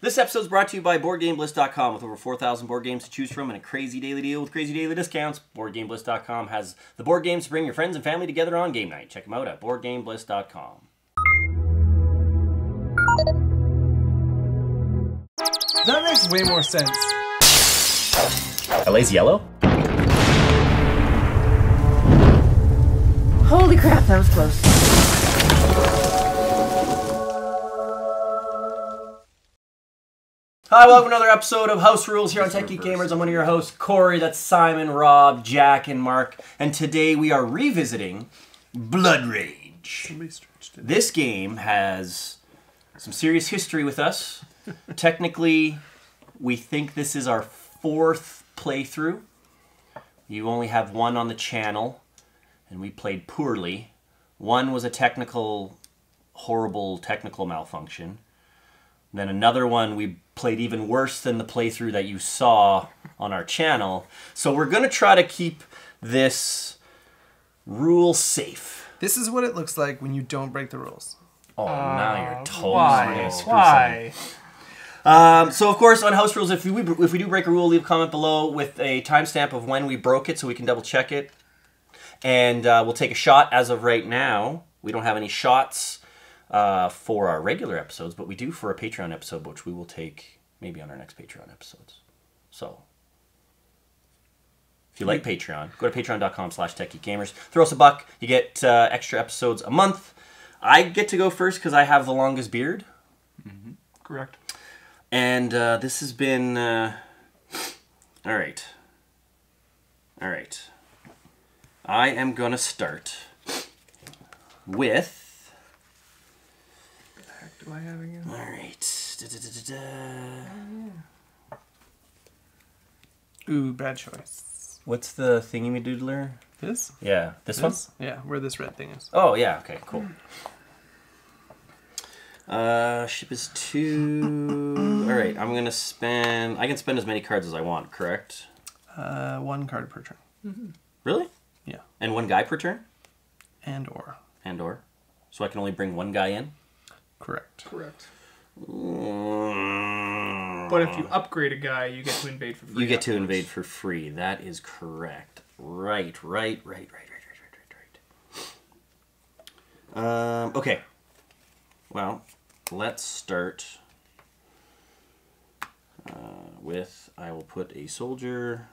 This episode is brought to you by BoardGameBliss.com. With over 4,000 board games to choose from and a crazy daily deal with crazy daily discounts, BoardGameBliss.com has the board games to bring your friends and family together on game night. Check them out at BoardGameBliss.com. That makes way more sense. LA's yellow? Holy crap, that was close. Hi, welcome to another episode of House Rules here on Tech Geek Gamers. I'm one of your hosts, Corey. That's Simon, Rob, Jack, and Mark. And today we are revisiting Blood Rage. Somebody stretched it. This game has some serious history with us. Technically, we think this is our fourth playthrough. You only have one on the channel, and we played poorly. One was a technical, horrible technical malfunction. Then another one we played even worse than the playthrough that you saw on our channel. So we're going to try to keep this rule safe. This is what it looks like when you don't break the rules. Oh, now you're totally Why? screw Why? Um, so of course on house rules, if we if we do break a rule, leave a comment below with a timestamp of when we broke it, so we can double check it, and uh, we'll take a shot. As of right now, we don't have any shots uh, for our regular episodes, but we do for a Patreon episode, which we will take maybe on our next Patreon episodes. So. If you like Patreon, go to patreon.com slash techgeekgamers. Throw us a buck. You get uh, extra episodes a month. I get to go first because I have the longest beard. Correct. And uh, this has been. Uh... All right. All right. I am going to start with. Do I have again? All right. Da-da-da-da-da. Ooh, bad choice. What's the thingy me doodler? This? Yeah, this one? Yeah, where this red thing is. Oh, yeah, okay, cool. Uh, ship is two. All right, I'm gonna spend. I can spend as many cards as I want, correct? Uh, one card per turn. Really? Yeah. And one guy per turn, And or. and or, so I can only bring one guy in. Correct. Correct. Mm. But if you upgrade a guy, you get to invade for free. You get to invade for free. That is correct. Right, right, right, right, right, right, right, right. Um, okay. Well, let's start uh, with I will put a soldier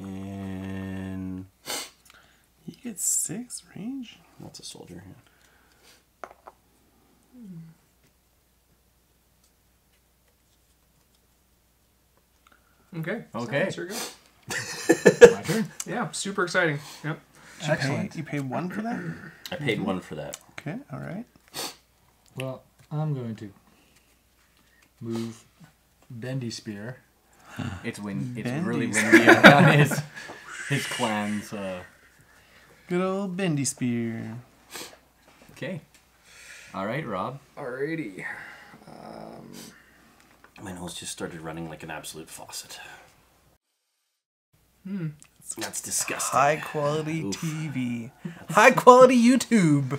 in. You get six range? What's a soldier here? Okay. Okay. So, here we go. My turn. Yeah, super exciting. Yep. You pay, Excellent. you pay one for that? I paid one for that. Okay, alright. Well, I'm going to move Bendy Spear. It's win. It's really Bendy windy on his his clan's. Uh, Good old bendy spear. okay. All right, Rob. Alrighty. My nose just started running like an absolute faucet. Hmm. That's disgusting. High quality Oof. TV. High quality YouTube.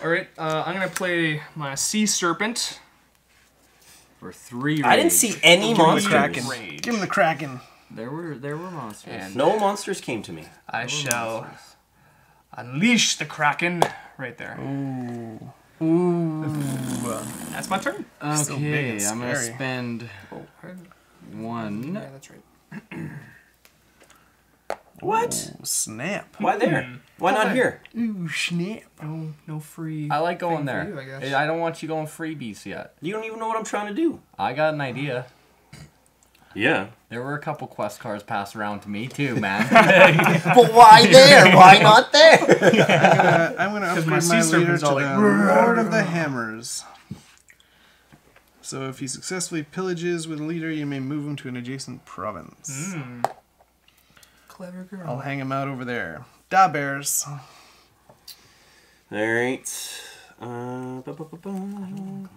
Alright, uh, I'm gonna play my Sea Serpent. For three. I didn't see any Give him the monsters. Kraken. Rage. Give him the Kraken. There were there were monsters. And No monsters came to me. I shall monsters. unleash the Kraken right there. Ooh. Ooh. That's my turn. Okay, and I'm gonna spend Oh, one. yeah, that's right. What? Ooh, snap. Why hmm. there? Why not here? Ooh, snap. No, no free. I like going there. you, I guess. I don't want you going freebies yet. You don't even know what I'm trying to do. I got an idea. Yeah. There were a couple quest cards passed around to me too, man. But why there? Why not there? Uh, I'm gonna upgrade my my, leader to all the Lord of the Hammers. So if he successfully pillages with a leader, you may move him to an adjacent province. Clever girl. I'll hang him out over there. Da bears. All right. Uh, bu- bu- bu-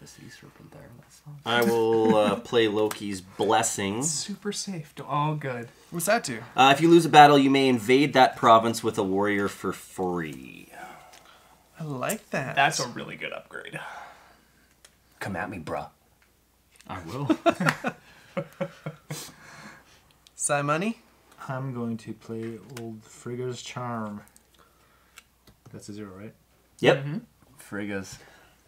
bu- Gimle yeah, with the sea serpent there. That's not... I will uh, play Loki's blessing. Super safe. All good. What's that do? Uh, if you lose a battle, you may invade that province with a warrior for free. I like that. That's a really good upgrade. Come at me, bruh. I will. Simony? I'm going to play old Frigga's Charm. That's a zero, right? Yep. Frigga's.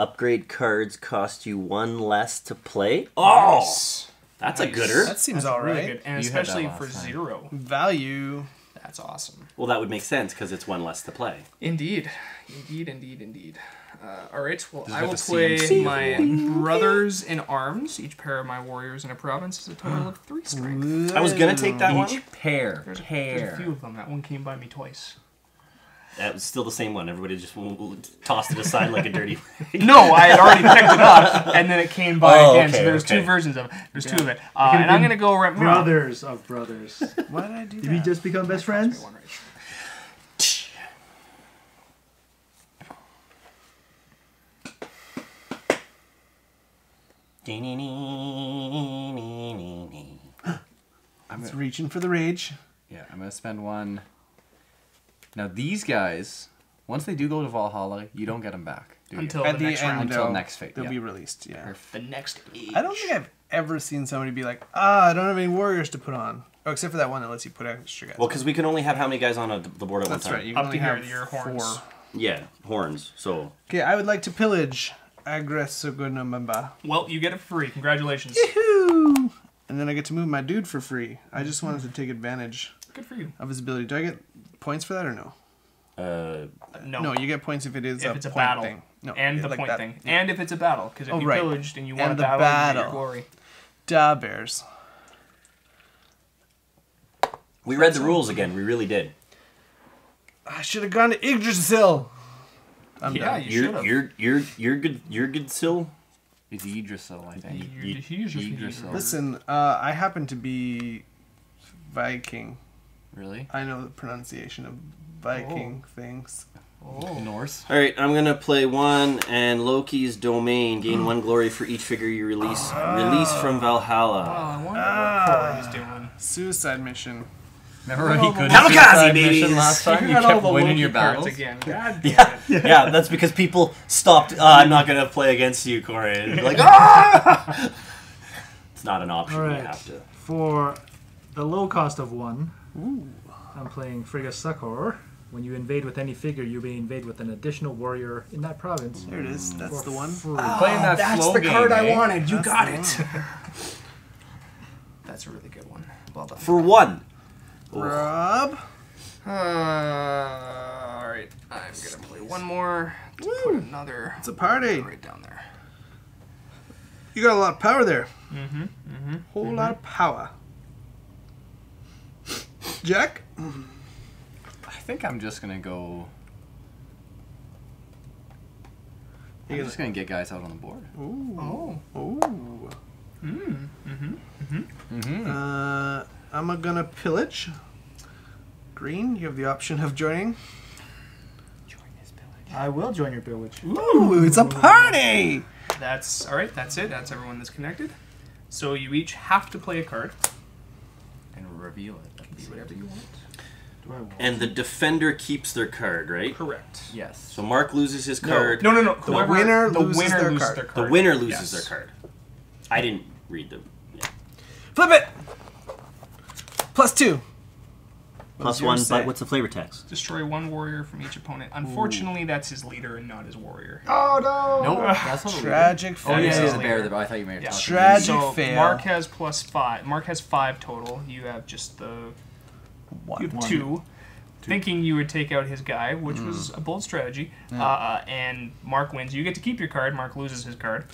Upgrade cards cost you one less to play. Oh, Nice. that's a Nice. gooder. That seems That's alright. really good, and You especially for time. zero. Value. That's awesome. Well, that would make sense because it's one less to play. Indeed, indeed, indeed, indeed. Uh, all right. Well, Just I will play CMC. my brothers in arms. Each pair of my warriors in a province is a total of three strength. I was gonna take that one. Each pair. There's a, there's a few of them. That one came by me twice. That was still the same one. Everybody just w- w- tossed it aside like a dirty. No, I had already picked it up, and then it came by Oh, again. okay, so there's okay. two versions of it. There's two of it. Uh, could've and I'm gonna go right. Brothers of brothers. Why did I do Did we just become best friends? One right. It's reaching for the rage. Yeah, I'm gonna spend one. Now these guys, once they do go to Valhalla, you don't get them back. Do you? Until At the the next end, round. Until next fate, They'll yeah. be released, yeah. The next age. I don't think I've ever seen somebody be like, ah, I don't have any warriors to put on. Oh, except for that one that lets you put extra guys. Well, because we can only have how many guys on a, the board at That's one time? That's right. You can Up only have your horns. four. Yeah, horns. So Okay, I would like to pillage Agresogunamamba. Well, you get it free. Congratulations. Woohoo! And then I get to move my dude for free. I just wanted to take advantage Good for you. of his ability. Do I get points for that or no? uh, No. No, you get points if it is if a it's a point battle. thing. No, and the like point that. thing. Yeah. And if it's a battle. Because if Oh, you right. pillaged and you want And a the battle, you get your glory. Da bears. we read the rules again. We really did. I should have gone to Yggdrasil. I'm Yeah, done. you should You're have. you're you're you're good. You're good. Still. It's Yggdrasil, I think. You- you just- Yggdrasil. Listen, uh, I happen to be Viking. Really? I know the pronunciation of Viking things. Oh. Norse? All right, I'm gonna play one and Loki's domain. Gain one glory for each figure you release. Release from Valhalla. Oh, I wonder Ah. what Corey's doing. Suicide mission. Remember when he couldn't Kamikaze, suicide babies! mission last time? You got all kept the winning Loki your cards battles? again. God damn it. yeah, that's because people stopped. Uh, I'm not gonna play against you, Corey. And be like, ah! It's not an option. All You have to. For the low cost of one, I'm playing Frigga Succor. When you invade with any figure, you may invade with an additional warrior in that province. There it is. That's for the one. free. Playing that That's slow the card game, I eh? wanted. You That's got it. That's a really good one. Well done. For one. Rob. Uh, all right, I'm gonna play one more. To put another It's a party. right down there. You got a lot of power there. Mm-hmm. Mm-hmm. Whole lot of power. Jack. I think I'm just gonna go. I'm You're just gonna get guys out on the board. Ooh. Oh, Ooh. Mm. Mm-hmm. Uh, I'm gonna pillage. Green, you have the option of joining. Join this pillage. I will join your village. Ooh, it's a party! that's all right. That's it. That's everyone that's connected. So you each have to play a card. And reveal it. Be whatever you want. Do I want? And the defender keeps their card, right? Correct. Yes. So Mark loses his card. No, no, no. Whoever, winner the loses winner their loses card. their The card. winner loses Yes. their card. I didn't read them. Yeah. Flip it! Plus two. What Plus does yours one, say? but what's the flavor text? Destroy one warrior from each opponent. Unfortunately, that's his leader and not his warrior. Oh no! Nope. That's not a Tragic Oh, fail. yeah, is yeah, his the bear. leader. I thought you may have Yeah. talked Tragic so fail. Mark has plus five. Mark has five total. You have just the One. you have One. two. Thinking you would take out his guy, which was a bold strategy. Uh, and Mark wins. You get to keep your card. Mark loses his card.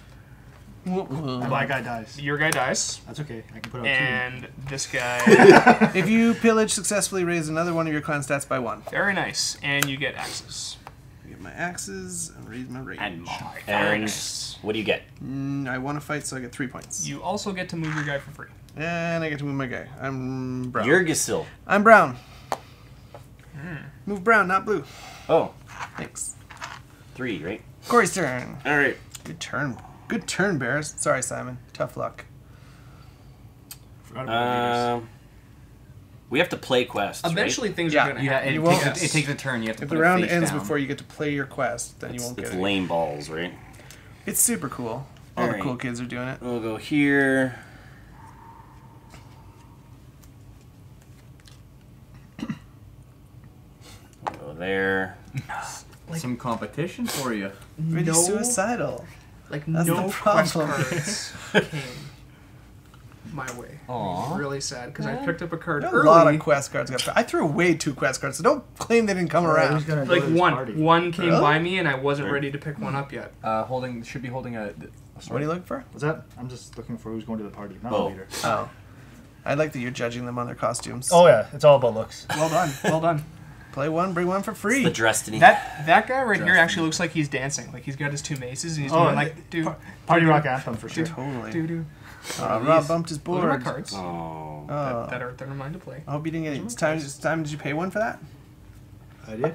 My guy dies. Your guy dies, That's okay. I can put out and this guy. If you pillage successfully, raise another one of your clan stats by one. very nice, and you get axes. I get my axes and raise my range. And Very And nice. what do you get? Mm, I want to fight, so I get three points. You also get to move your guy for free. And I get to move my guy. I'm brown. Jurgisil. I'm brown. Hmm. Move brown, not blue. Oh, Thanks. three, right? Corey's turn. All right. Good turn. Good turn, Bears. Sorry, Simon. Tough luck. Forgot about Um, we have to play quests. right? Eventually, things Yeah. are gonna Yeah, happen. it, You takes, won't- a, it takes a turn. You have to If the round ends down. before you get to play your quest, then It's, you won't it's get it. lame balls, right? It's super cool. All the cool kids are doing it. We'll go here. We'll go there. Some competition for you. Pretty No. suicidal. Like That's no the quest problem. cards came my way. Aw. Really sad because I picked up a card A early. lot of quest cards got. I threw away two quest cards, so don't claim they didn't come Who's around. gonna go like to this one, party? one came Really? by me and I wasn't ready to pick one up yet. Uh, holding should be holding a. oh, What are you looking for? What's that? I'm just looking for who's going to the party, not Oh. the leader. Oh, I like that you're judging them on their costumes. Oh yeah, it's all about looks. Well done, well done. Play one, bring one for free. The free. Destiny. That that guy right here actually looks like he's dancing. Like he's got his two maces and he's Oh, doing like do Party rock anthem for sure. Totally. do do. Uh, Rob bumped his Those are board. cards oh. Oh, that, that are that are mine to play. I hope you didn't get it. It's time. It's time. Did you pay one for that? I did.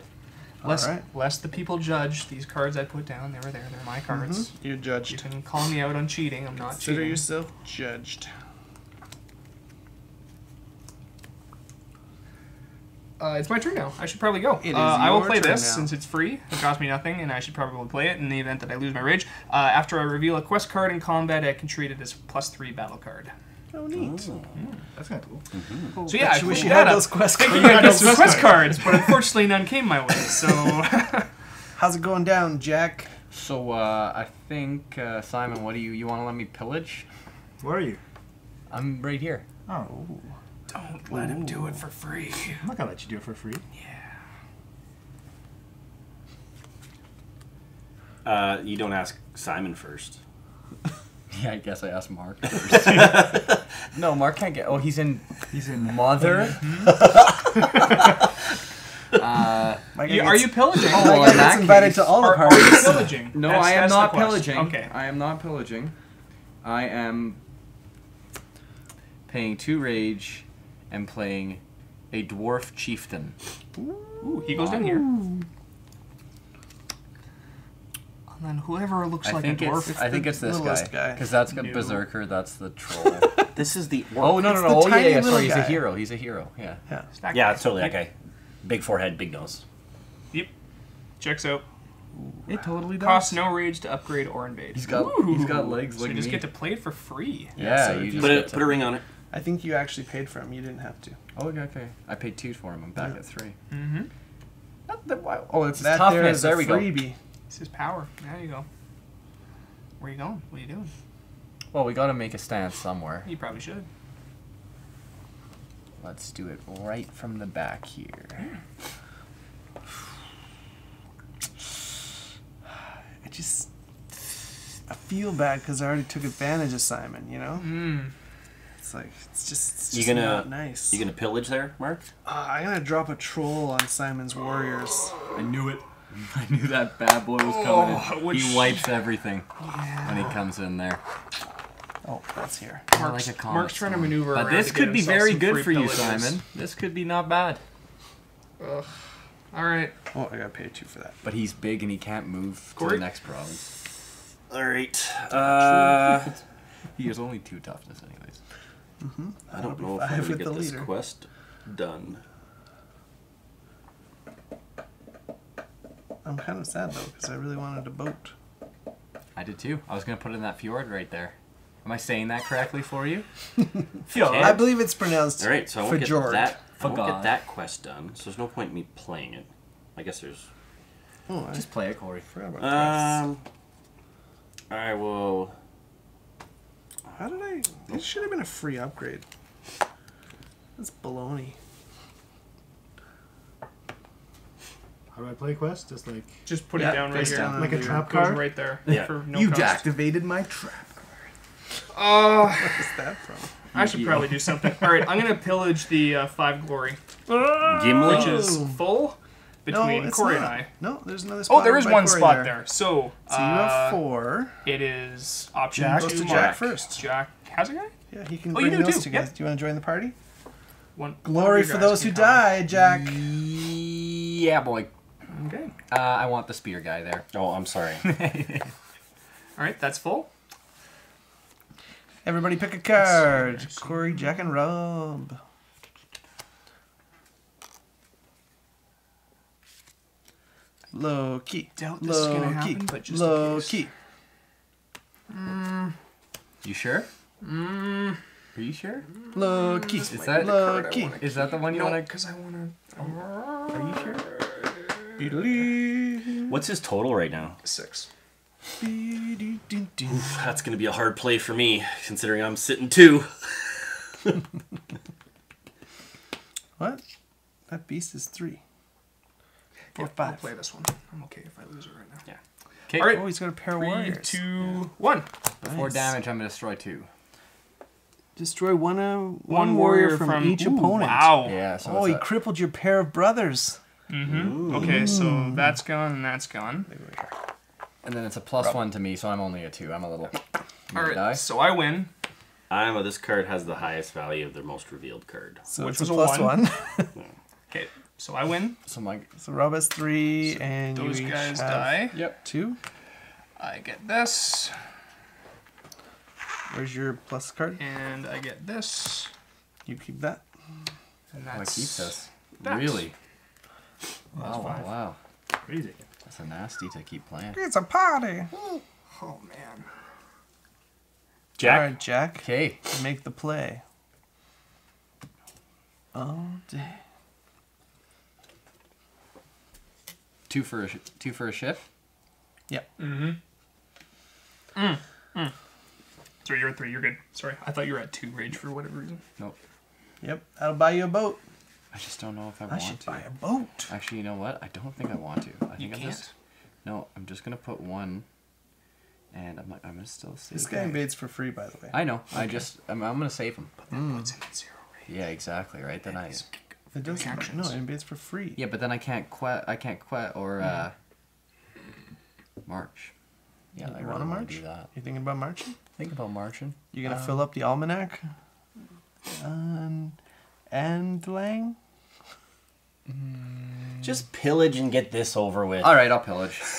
Lest, Alright. lest the people judge these cards I put down. They were there. They're my cards. You're You judged. can call me out on cheating. I'm not Consider cheating. yourself judged. Uh, it's my turn now. I should probably go. It is uh, I will play this now. since it's free. It costs me nothing, and I should probably play it in the event that I lose my rage. Uh, after I reveal a quest card in combat, I can treat it as plus three battle card. Oh, neat. That's kind of cool. So yeah, I wish you that had those quest cards. I'd get some quest cards, but unfortunately none came my way. So How's it going down, Jack? So uh, I think uh, Simon, what do you you want to let me pillage? Where are you? I'm right here. Oh, don't let him do it for free. I'm not gonna let you do it for free. Uh, you don't ask Simon first. Yeah, I guess I asked Mark first. no, Mark can't get. Oh, he's in He's in. Mother. uh, My guy You, are you pillaging? Oh, my well, guy in that invited case- to all the Are, are you pillaging? no, That's- I am not pillaging. Okay. I am not pillaging. I am paying two rage and playing a dwarf chieftain. Ooh, he goes down here. And then whoever looks I like think a dwarf. it's, I think it's this littlest guy guy. because that's got berserker. That's the troll. This is the orc. oh no no no! Oh yeah yeah. little Sorry, he's a hero. He's a hero. Yeah. Yeah. That Yeah, it's totally that guy. Big forehead, big nose. Yep. Checks out. It totally does. Costs no rage to upgrade or invade. He's got he's got legs So like you just me. get to play it for free. yeah, so you just Put get a, to- put a ring on it. I think you actually paid for him. You didn't have to. Oh, okay, okay. I paid two for him. I'm back Yeah. at three. Mm-hmm. Not the- why- Oh, it's his That there toughness. is a There we go. This is power. There you go. Where you going? What are you doing? Well, we got to make a stance somewhere. You probably should. Let's do it right from the back here. I just I feel bad because I already took advantage of Simon. You know, Mm. It's like it's just it's You just gonna- not nice. You gonna pillage there, Mark? Uh, I'm gonna drop a troll on Simon's warriors. I knew it. I knew that bad boy was coming Oh, in. which- He wipes everything when he comes in there. Oh, that's here. Mark's, like a Mark's trying to storm. maneuver But this to could get be very good free for you, pillages. Simon. This could be not bad. Ugh. All right. Oh, I gotta pay two for that. But he's big and he can't move to the next province. All right. Uh, He has only two toughness, anyways. I don't know if Five I'm gonna get the this leader. quest done. I'm kind of sad though because I really wanted a boat. I did too. I was gonna put it in that fjord right there. Am I saying that correctly for you? Fjord. I believe it's pronounced All right, so I won't get that. I won't get that quest done. So there's no point in me playing it. I guess there's. Oh, I Just play it, Corey. forgot about quests. Um. I will. How did I? It should have been a free upgrade. That's baloney. How do I play quest? Just like Just put Yeah, it down right face here. down like a under trap Goes card. right there. Yeah. For no you cost. activated my trap. Oh, Where's that from? I should probably do something. All right, I'm gonna pillage the uh, five glory, Gimle. which is full between no, it's Corey not. and I. No, there's another spot. Oh, there is one Corey spot there. So, So you uh, have four. It is option Jack two. goes to Mark. Jack first. Jack has a guy. Yeah, he can Oh, you bring do those too, two guys. yep. Do you want to join the party? One. Glory one for those who can come. died, Jack. Yeah, boy. Okay. Uh, I want the spear guy there. Oh, I'm sorry. All right, that's full. Everybody pick a card. Corey, Jack, and Rob. Low key. Doubt this is gonna key. happen, but just in low case. key. You sure? Mm. Are you sure? Lucky. Is that Lucky. is that the one you No, want to? because I want to. Are you sure? Beedly. What's his total right now? Six. Beedee-dee-dee. That's gonna be a hard play for me, considering I'm sitting two. What? That beast is three. Four, Yeah, I'll play this one. I'm okay if I lose it right now. Yeah. Okay. All right. Oh, he's got a pair of Three, warriors. two, one. Four damage. I'm gonna destroy two. Destroy one, uh, one, One warrior from, each Ooh, opponent. Wow. Yeah. So Oh, he a- crippled your pair of brothers. Mm-hmm. Okay, so that's gone and that's gone. and then it's a plus one to me, so I'm only a two. I'm a little. All right, Die. so I win. I'm this card has the highest value of the most revealed card. So Which it's was a plus one. one. Okay, so I win. So my. so Rob has three, and Those you each guys have die. Yep. Two. I get this, Where's your plus card? and I get this, You keep that. and What that's keeps us? that's- Really? That's oh, Wow! Wow! Wow! Crazy. That's a nasty to keep playing. It's a party. Oh man. Jack, All right, Jack. Okay. Make the play. Oh, day. Two for a sh- two for a ship. Mm-hmm. Mm, mm. So you're at three. You're good. Sorry, I thought you were at two rage for whatever reason. Nope. Yep, that'll buy you a boat. I just don't know if I, I want should to. buy a boat. Actually, you know what? I don't think I want to. I You think I'm can't. just. No, I'm just gonna put one. And I'm like, I'm gonna still save. This guy that. invades for free, by the way. I know. I just. I'm, I'm gonna save him. But that puts him at zero rage. Yeah, exactly. Right. Then I. It's- It doesn't. actions. No, it invades for free. Yeah, but then I can't quit. I can't quit or uh, march. Yeah, You I wanna really want march? to do that. You thinking about marching? Think about marching. You gonna Um, fill up the almanac? And and Lang? just pillage and get this over with. All right, I'll pillage.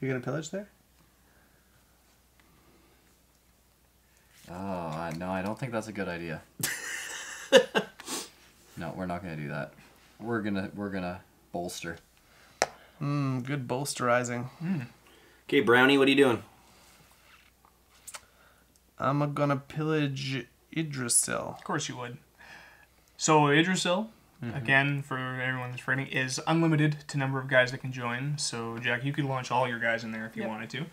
You're gonna pillage there? Oh no, I don't think that's a good idea. no, we're not gonna do that. We're gonna we're gonna bolster. Mmm, good bolsterizing. Okay, Brownie, what are you doing? I'm gonna pillage Idrisil. Of course you would. So Idrisil, mm-hmm. again for everyone that's forgetting, is unlimited to number of guys that can join. So Jack, you could launch all your guys in there if you wanted to.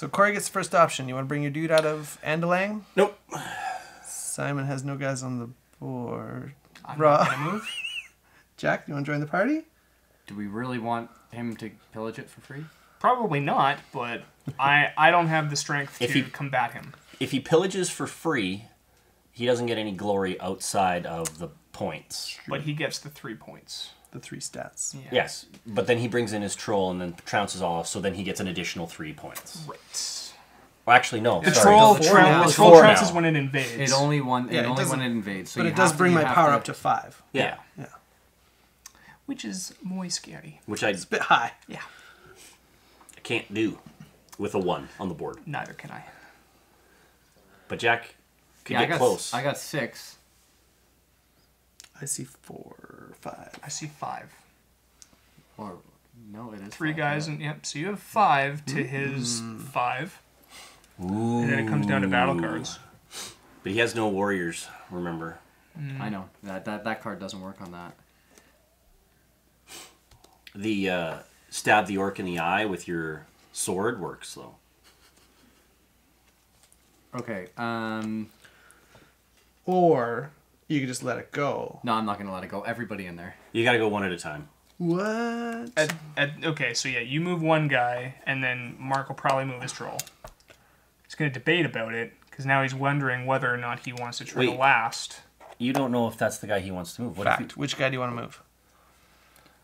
So Corey gets the first option. You want to bring your dude out of Andalang? Nope. Simon has no guys on the board. I'm Raw. not gonna move. Jack, you want to join the party? Do we really want him to pillage it for free? Probably not, but I I don't have the strength to he- combat him. If he pillages for free, he doesn't get any glory outside of the points. But he gets the three points. The three stats. Yeah. Yes, but then he brings in his troll and then trounces all, so then he gets an additional three points. Right. Well, actually, no. The sorry. troll, Four troun- now. the troll trounces now. when it invades. It only one. Yeah, it it only when it invades. So but it does have to- bring my power to- up to five. Yeah, Yeah. which is muy scary. which I, It's a bit high. Yeah. I can't do with a one on the board. Neither can I. But Jack could Yeah, I get got close. I got six. I see four, five. I see five. Or no, it is Three five, guys, yeah. and yep. So you have five to his five, Ooh. and then it comes down to battle cards. But he has no warriors, remember. I know that that that card doesn't work on that. The uh, stab the orc in the eye with your sword works, though. Okay. Um. Or you can just let it go. No, I'm not gonna let it go. Everybody in there. You gotta go one at a time. What? At, at, okay, so yeah, you move one guy, and then Mark will probably move his troll. He's going to debate about it because now he's wondering whether or not he wants to try to last. You don't know if that's the guy he wants to move. What, Fact. if he, Which guy do you want to move?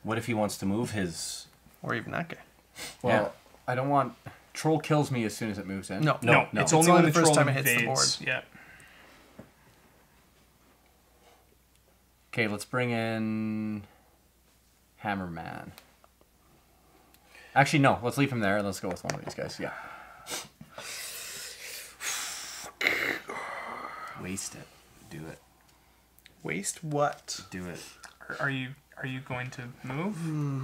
what if he wants to move his. Or even that guy? Well, I don't want. Troll kills me as soon as it moves in. No. No, no. it's It's only, only when the the first troll time it hits the board. Yeah. Okay, let's bring in Hammerman. Actually, no. Let's leave him there. and Let's go with one of these guys. Yeah. Waste it. Do it. Waste what? Do it. Are, are you are you going to move? Hmm.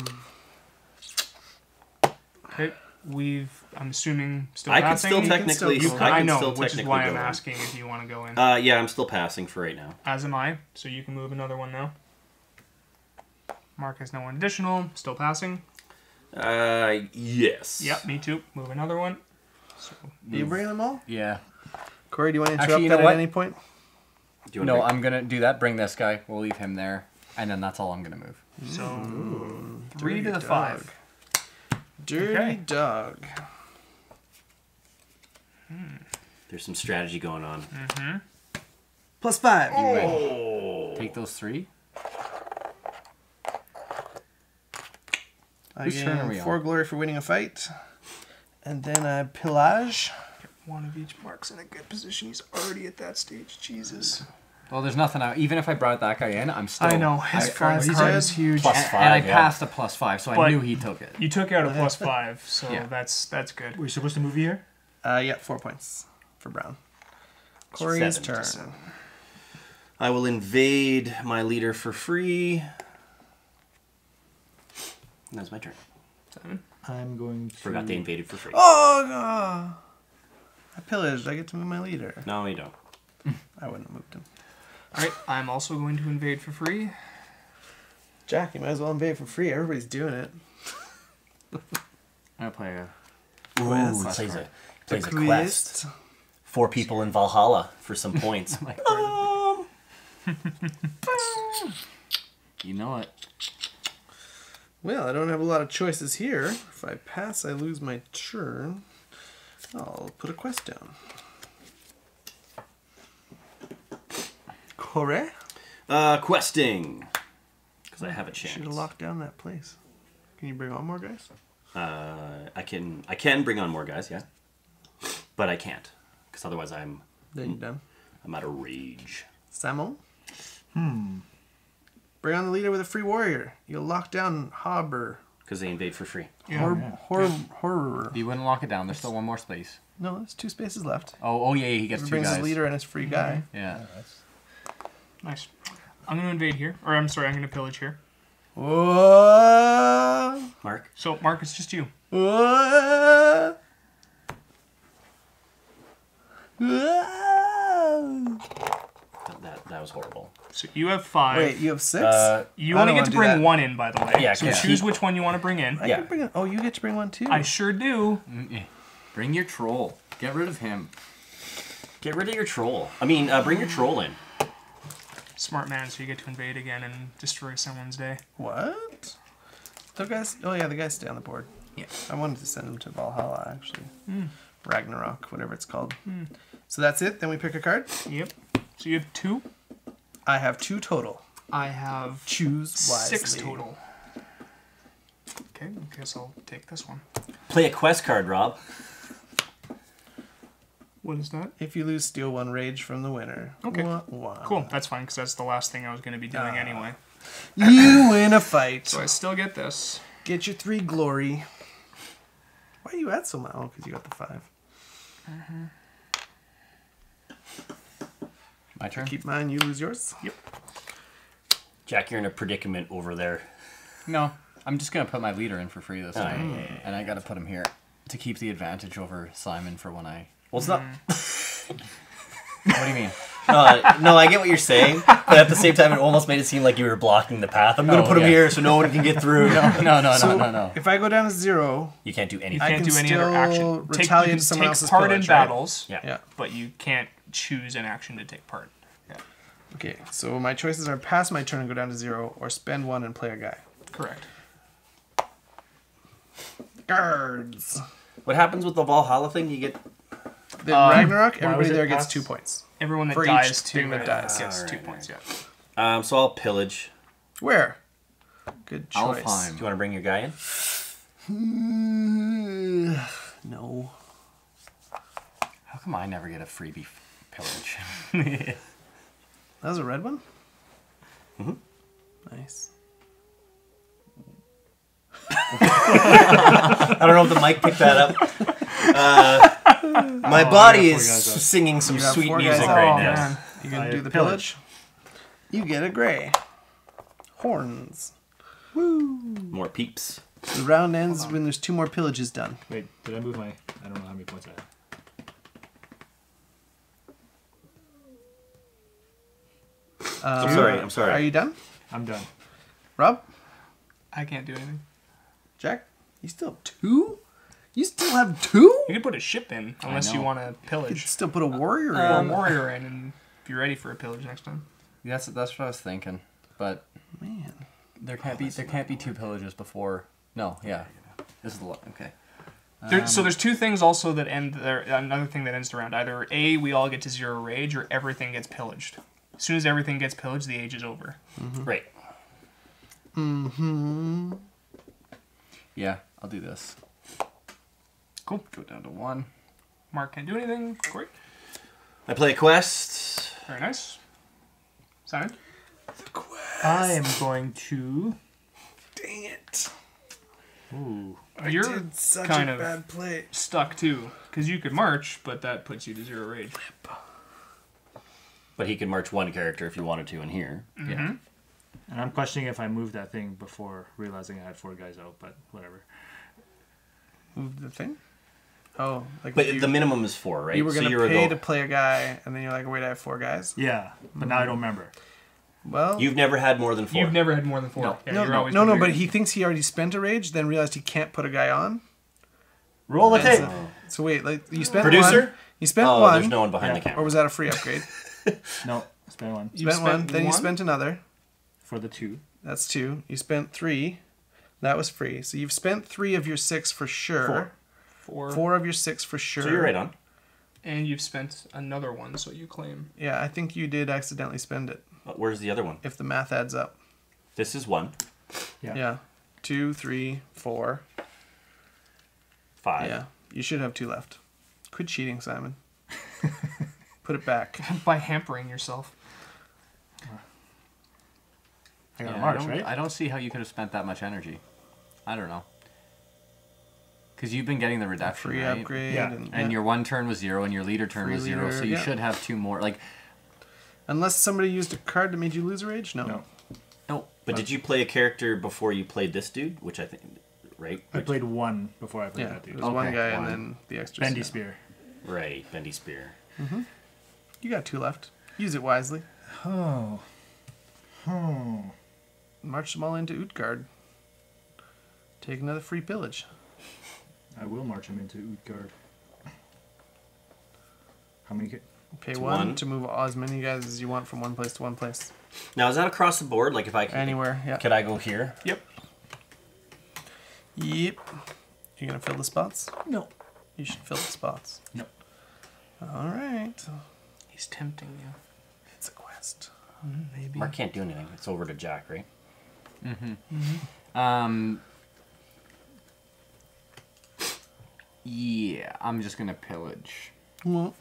Okay, we've. I'm assuming still I could passing. still You can still go. I, I can know, still which is why I'm in. asking if you want to go in. Uh, yeah, I'm still passing for right now. As am I, so you can move another one now. Mark has no one additional. Still passing. Uh, yes. Yep, me too. Move another one. So Are you bring them all? Yeah. Corey, do you want to interrupt Actually, you know that what? at any point? Do you No, bring- I'm gonna do that. Bring this guy. We'll leave him there, and then that's all I'm gonna move. so Dirty three to the dog. five. Dirty Okay. dog. There's some strategy going on. Mm-hmm. Plus five. You win. Oh. Take those three. I Whose turn are gain we on? glory for winning a fight. And then I pillage. One of each. Mark's in a good position. He's already at that stage. Jesus. Well, there's nothing out. Even if I brought that guy in, I'm still. I know his I- five he's card dead. is huge. Plus and, five, and I yeah. passed a plus five, so I knew he took it. You took out a plus five, so Yeah. that's that's good. We're supposed to move here? Uh, yeah, four points for Brown. Corey's turn. I will invade my leader for free. That's my turn. Seven. I'm going to. Forgot they invaded for free. Oh, God. I pillaged. I get to move my leader. No, you don't. I wouldn't have moved him. All right, I'm also going to invade for free. Jack, you might as well invade for free. Everybody's doing it. I'm gonna play a. Ooh, Quest. he plays a plays a Quest. quest. Four people in Valhalla for some points. Um, You know it. Well, I don't have a lot of choices here. If I pass, I lose my turn. I'll put a quest down. Corey? uh, questing. Because I have a chance. Should have locked down that place. Can you bring on more guys? Uh, I can I can bring on more guys, yeah, but I can't because otherwise I'm Then you're done. I'm out of rage. Samo? Hmm. Bring on the leader with a free warrior. You'll lock down Harbor. Because they invade for free. Hor- hor- horror. You wouldn't lock it down. There's still one more space. No, there's two spaces left. Oh, oh yeah, he gets He two brings guys. his leader and his free guy. Yeah. Nice. I'm going to invade here, or I'm sorry, I'm going to pillage here. Whoa! Mark, So Mark, it's just you. Whoa! Whoa! that, that, that was horrible. So you have five. Wait, you have six? Uh, you I only get wanna bring that. one in, by the way. Yeah, So yeah. choose which one you want to bring in. I yeah. can bring it. Oh, you get to bring one too. I sure do. Mm, Bring your troll. Get rid of him. Get rid of your troll. I mean, uh, bring your troll in. Smart man, so you get to invade again and destroy someone's day. What? The guys? Oh yeah, the guys stay on the board. Yeah. I wanted to send them to Valhalla actually. Hmm. Ragnarok, whatever it's called. Hmm. So that's it. Then we pick a card. Yep. So you have two. I have two total. I have Choose wisely. six total. Okay, I guess I'll take this one. Play a quest card, Rob. What is that? If you lose, steal one rage from the winner. Okay. Wah, wah. Cool, that's fine, because that's the last thing I was going to be doing Ah. anyway. You win a fight. So I still get this. Get your three glory. Why are you at so much? Oh, because you got the five. My turn. Keep mine. You lose yours. Yep. Jack, you're in a predicament over there. No, I'm just gonna put my leader in for free this Oh, time, yeah, yeah, yeah. and I gotta put him here to keep the advantage over Simon for when I. Well, it's not. Mm-hmm. What do you mean? No, no, I get what you're saying, but at the same time, it almost made it seem like you were blocking the path. I'm gonna Oh, put him yeah. here so no one can get through. No, no, no, So no, no. if I go down to zero, You can't do You anything. I can't can do any other still action. Take, you can to someone take else's part in pillage, right? battles, Yeah. yeah. but you can't choose an action to take part. Okay, so my choices are pass my turn and go down to zero, or spend one and play a guy. Correct. Guards. What happens with the Valhalla thing? You get. Then Um, Ragnarok, everybody there gets two points. Everyone that For each dies thing two that dies. gets two Alright, points. Yeah. Um, so I'll pillage. Where? Good choice. Alfheim. Do you want to bring your guy in? Mm, no. How come I never get a freebie pillage? That was a red one? Mm-hmm. Nice. I don't know if the mic picked that up. Uh, my body is singing some You got sweet four music guys right Oh, now. man. You gonna I do the pillage. pillage? You get a gray. Horns. More peeps. The round ends when there's two more pillages done. Wait, did I move my? I don't know how many points I have. Uh, I'm sorry. I'm sorry. Are you done? I'm done. Rob? I can't do anything. Jack? You still have two? You still have two? You could put a ship in, unless you want to pillage. You can still put a uh, warrior Or in. a warrior in and be ready for a pillage next time. That's that's what I was thinking, but Man. there can't be oh, there can't be two pillages before. No, yeah, this is the lo- okay. There, so um, there's two things also that end there. Another thing that ends the round. Either a we all get to zero rage, or everything gets pillaged. As soon as everything gets pillaged, the age is over. Mm-hmm. Right. Mhm. Yeah, I'll do this. Cool. Go down to one. Mark can't do anything. Great. I play a quest. Very nice. Simon. I am going to. Dang it. Ooh. You're Did such kind a of bad play. stuck too, because you could march, but that puts you to zero rage. But he could march one character if you wanted to in here. Mm-hmm. Yeah. And I'm questioning if I moved that thing before realizing I had four guys out, but whatever. Move the thing? Oh, like But you, the minimum is four, right? you were going to you're pay go- to play a guy, and then you're like, wait, I have four guys? Yeah, but now I don't remember. Well, You've never had more than 4 You've never had more than four. No. Yeah, no, you're no, always no, no, but he thinks he already spent a rage, then realized he can't put a guy on. Roll the tape. so, so wait, like you spent Producer? one. You spent Oh, one, there's no one behind Yeah. the camera. or was that a free upgrade? No, spent one You spent one, spent then you spent another. for the two. That's two. You spent three. That was free. So you've spent three of your six for sure. Four. Four, Four of your six for sure. So you're right on. and you've spent another one, so you claim. Yeah, I think you did accidentally spend it. Uh, Where's the other one? If the math adds up. This is one, Yeah. Yeah. Two, three, four. five. Yeah. You should have two left. Quit cheating, Simon. Put it back. By hampering yourself. I got Yeah, a march, I right? I don't see how you could have spent that much energy. I don't know. Because you've been getting the reduction, Free right? upgrade. Yeah. And, And yeah. your one turn was zero, and your leader turn Free was zero, so you yeah. should have two more. Like, Unless somebody used a card that made you lose a rage? No. No. no, But did you play a character before you played this dude? Which I think, right? I played one before I played Yeah. that It dude. was one Okay, guy one. and then the extra. Bendy spear. Right, Bendy Spear. Mm-hmm. You got two left. Use it wisely. Oh. Oh. March them all into Utgard. Take another free pillage. I will march him into Utgard. How many? Pay one, one. to move as many guys as you want from one place to one place. Now, is that across the board? Like, if I could, Anywhere, yeah. could I go here? Yep. Yep. You gonna fill the spots? No. You should fill the spots. No. All right. He's tempting you. It's a quest. Mm-hmm, maybe. Mark can't do anything. It's over to Jack, right? Mm-hmm. Mm-hmm. um, yeah, I'm just gonna pillage. Let's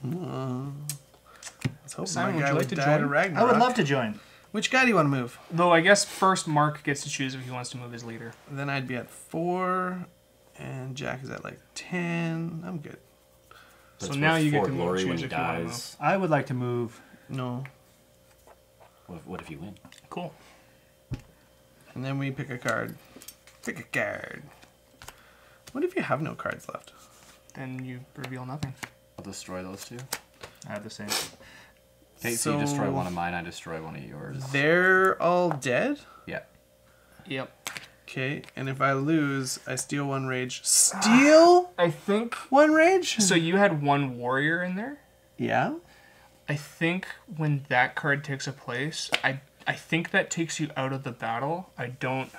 hope Simon, my would guy you like to join? Ragnarok. I would love to join. Which guy do you want to move? Though I guess first Mark gets to choose if he wants to move his leader. Then I'd be at four, and Jack is at like ten. I'm good. But So now you get to move- choose when he if you wanna dies. I would like to move. No. What if, what if you win? Cool. And then we pick a card. Pick a card. What if you have no cards left? Then you reveal nothing. I'll destroy those two. I have the same. Okay, so, you destroy one of mine, I destroy one of yours. They're all dead? Yeah. Yep. Okay, and if I lose, I steal one rage. Steal I think. one rage? So you had one warrior in there. Yeah? I think when that card takes a place, I I think that takes you out of the battle. I don't.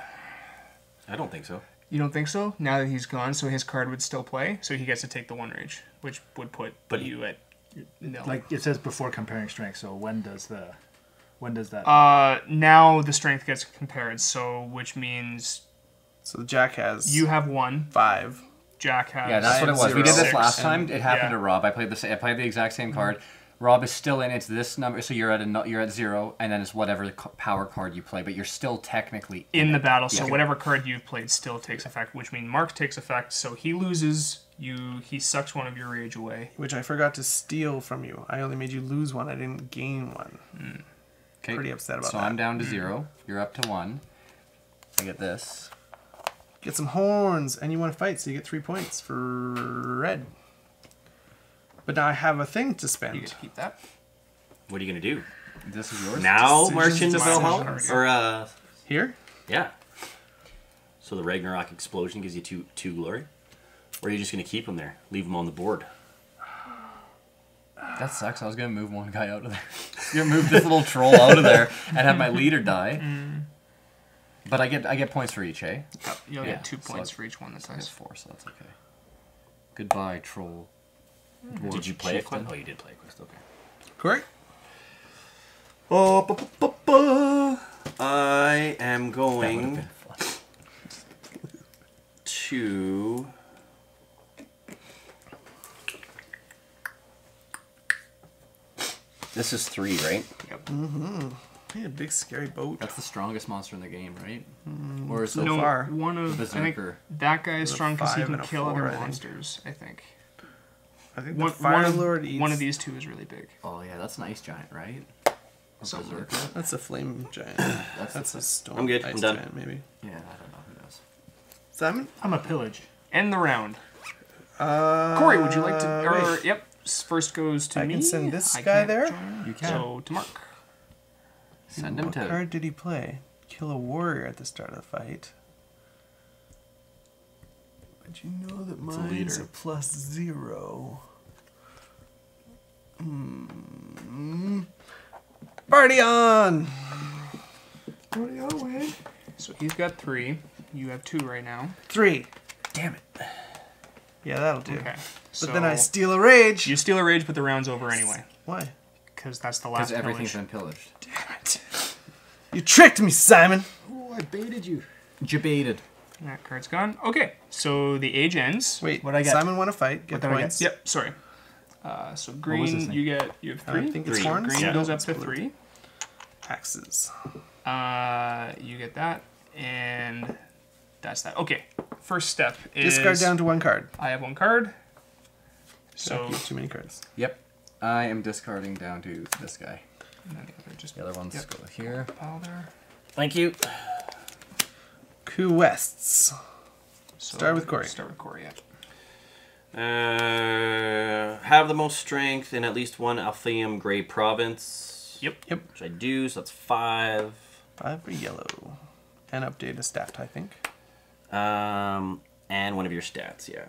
I don't think so. You don't think so? Now that he's gone, so his card would still play, so he gets to take the one rage, which would put But- you at no. Like it says before comparing strength. So when does the, when does that? uh, now the strength gets compared, so which means So the Jack has you have one, five. Jack has. Yeah, that's what it have was. We did zero. this Six. last time. It happened Yeah. to Rob. I played the sa- I played the exact same card. Rob is still in. It's this number, so you're at a no- you're at zero, and then it's whatever power card you play, but you're still technically in the battle, so Yeah. whatever card you've played still takes effect, which means Mark takes effect, so he loses. You he sucks one of your rage away. Which I forgot to steal from you. I only made you lose one. I didn't gain one. Hmm. Okay. Pretty upset about so that. So I'm down to zero. Hmm. You're up to one. I get this. Get some horns, and you want to fight, so you get three points for red. But now I have a thing to You spend. get to keep that. What are you gonna do This is yours. now? Decisions, Merchant of decisions. Valhalla, or uh, Here? yeah. So the Ragnarok explosion gives you two two glory, or are you just gonna keep them there, leave them on the board? That sucks. I was gonna move one guy out of there. gonna move this little troll out of there and have my leader die. But I get I get points for each, eh? Yep, You'll Yeah, get two points it's- for each one that I dies. four, so that's okay. Goodbye, troll. Did you play a Chieftain. quest? Oh, you did play a quest. Okay. Correct? Oh, bu- bu- bu- bu. I am That would have going to. This is three, right? Yep. Mm-hmm. Hey, a big scary boat. That's the strongest monster in the game, right? Mm, Or so no, far. one of I think that guy is With strong because he can kill four, other I think. monsters. I think. I think One, the Fire one, of, Lord eats. one of these two is really big. Oh yeah, that's an ice giant, right? A berserker. That's a flame giant. That's, That's a stone. I'm good, Ice I'm done. Giant, maybe. yeah. I don't know who knows. Simon? I'm a pillage. End the round. Uh, Corey, would you like to? Or, wait. yep. First goes to I me. can send this I guy there? join. You can. So to Mark. Send him what to. card did he play? Kill a warrior at the start of the fight. But you know that a mine's leader. a plus zero. Hmm. Party on! Party on, Wade. So he's got three. You have two right now. Three. Damn it. Yeah, that'll do. Okay. But then I steal a rage. You steal a rage, but the round's over anyway. Why? Because that's the last Because everything's been pillaged. Damn it. You tricked me, Simon! Oh, I baited you. Jebaited. That card's gone. Okay, so the age ends. Wait, What'd I get? Simon won a fight. Get What did get? points. Yep, sorry. Uh, so green, you get you have three. I three. think it's Three. horns. Green Yeah. goes up to blue. three. Axes. Uh, you get that, and that's that. Okay, first step is Discard down to one card. I have one card. So Okay, too many cards. Yep. I am discarding down to this guy. and then the other just The other ones Yep. go here. pile there. Thank you. Quests. So Start with Corey. Start with Corey. Yeah. Uh, have the most strength in at least one Alfheim Grey province. Yep. Yep. Which I do, so that's five. Five for yellow. And update a stat, I think. Um, and one of your stats, yeah.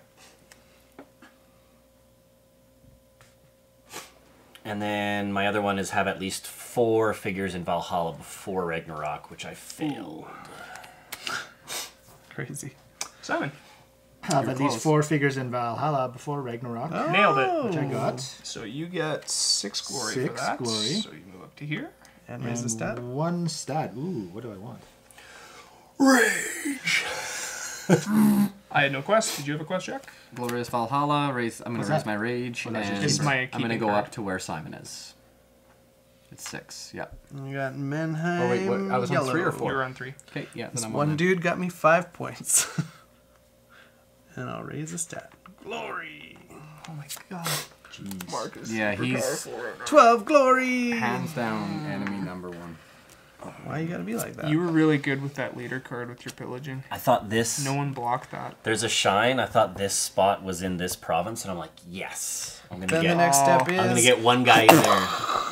And then my other one is have at least four figures in Valhalla before Ragnarok, which I failed. Crazy. Simon Have You're at least close. four figures in Valhalla before Ragnarok, oh. nailed it. which I got. So you get six glory for Six that. glory. So you move up to here. And raise the stat. One stat. Ooh, what do I want? Rage. I had no quest. Did you have a quest, Jack? Glorious Valhalla. Raise. I'm gonna raise that? my rage, Oh, and that's just It's my I'm gonna go card. up to where Simon is. It's six. Yep. You got Manheim. Oh wait, what, I was on three or four. You're on three. Okay. Yeah. Then I'm one on dude got me five points. and I'll raise the stat. Glory. Oh my god. Jeez. Marcus. Yeah, he's 12 glory! hands down enemy number one. Why you gotta be like that? You were really good with that leader card with your pillaging. I thought this. No one blocked that. There's a shine. I thought this spot was in this province, and I'm like, yes. I'm gonna then get. the next step is. I'm gonna get one guy in there.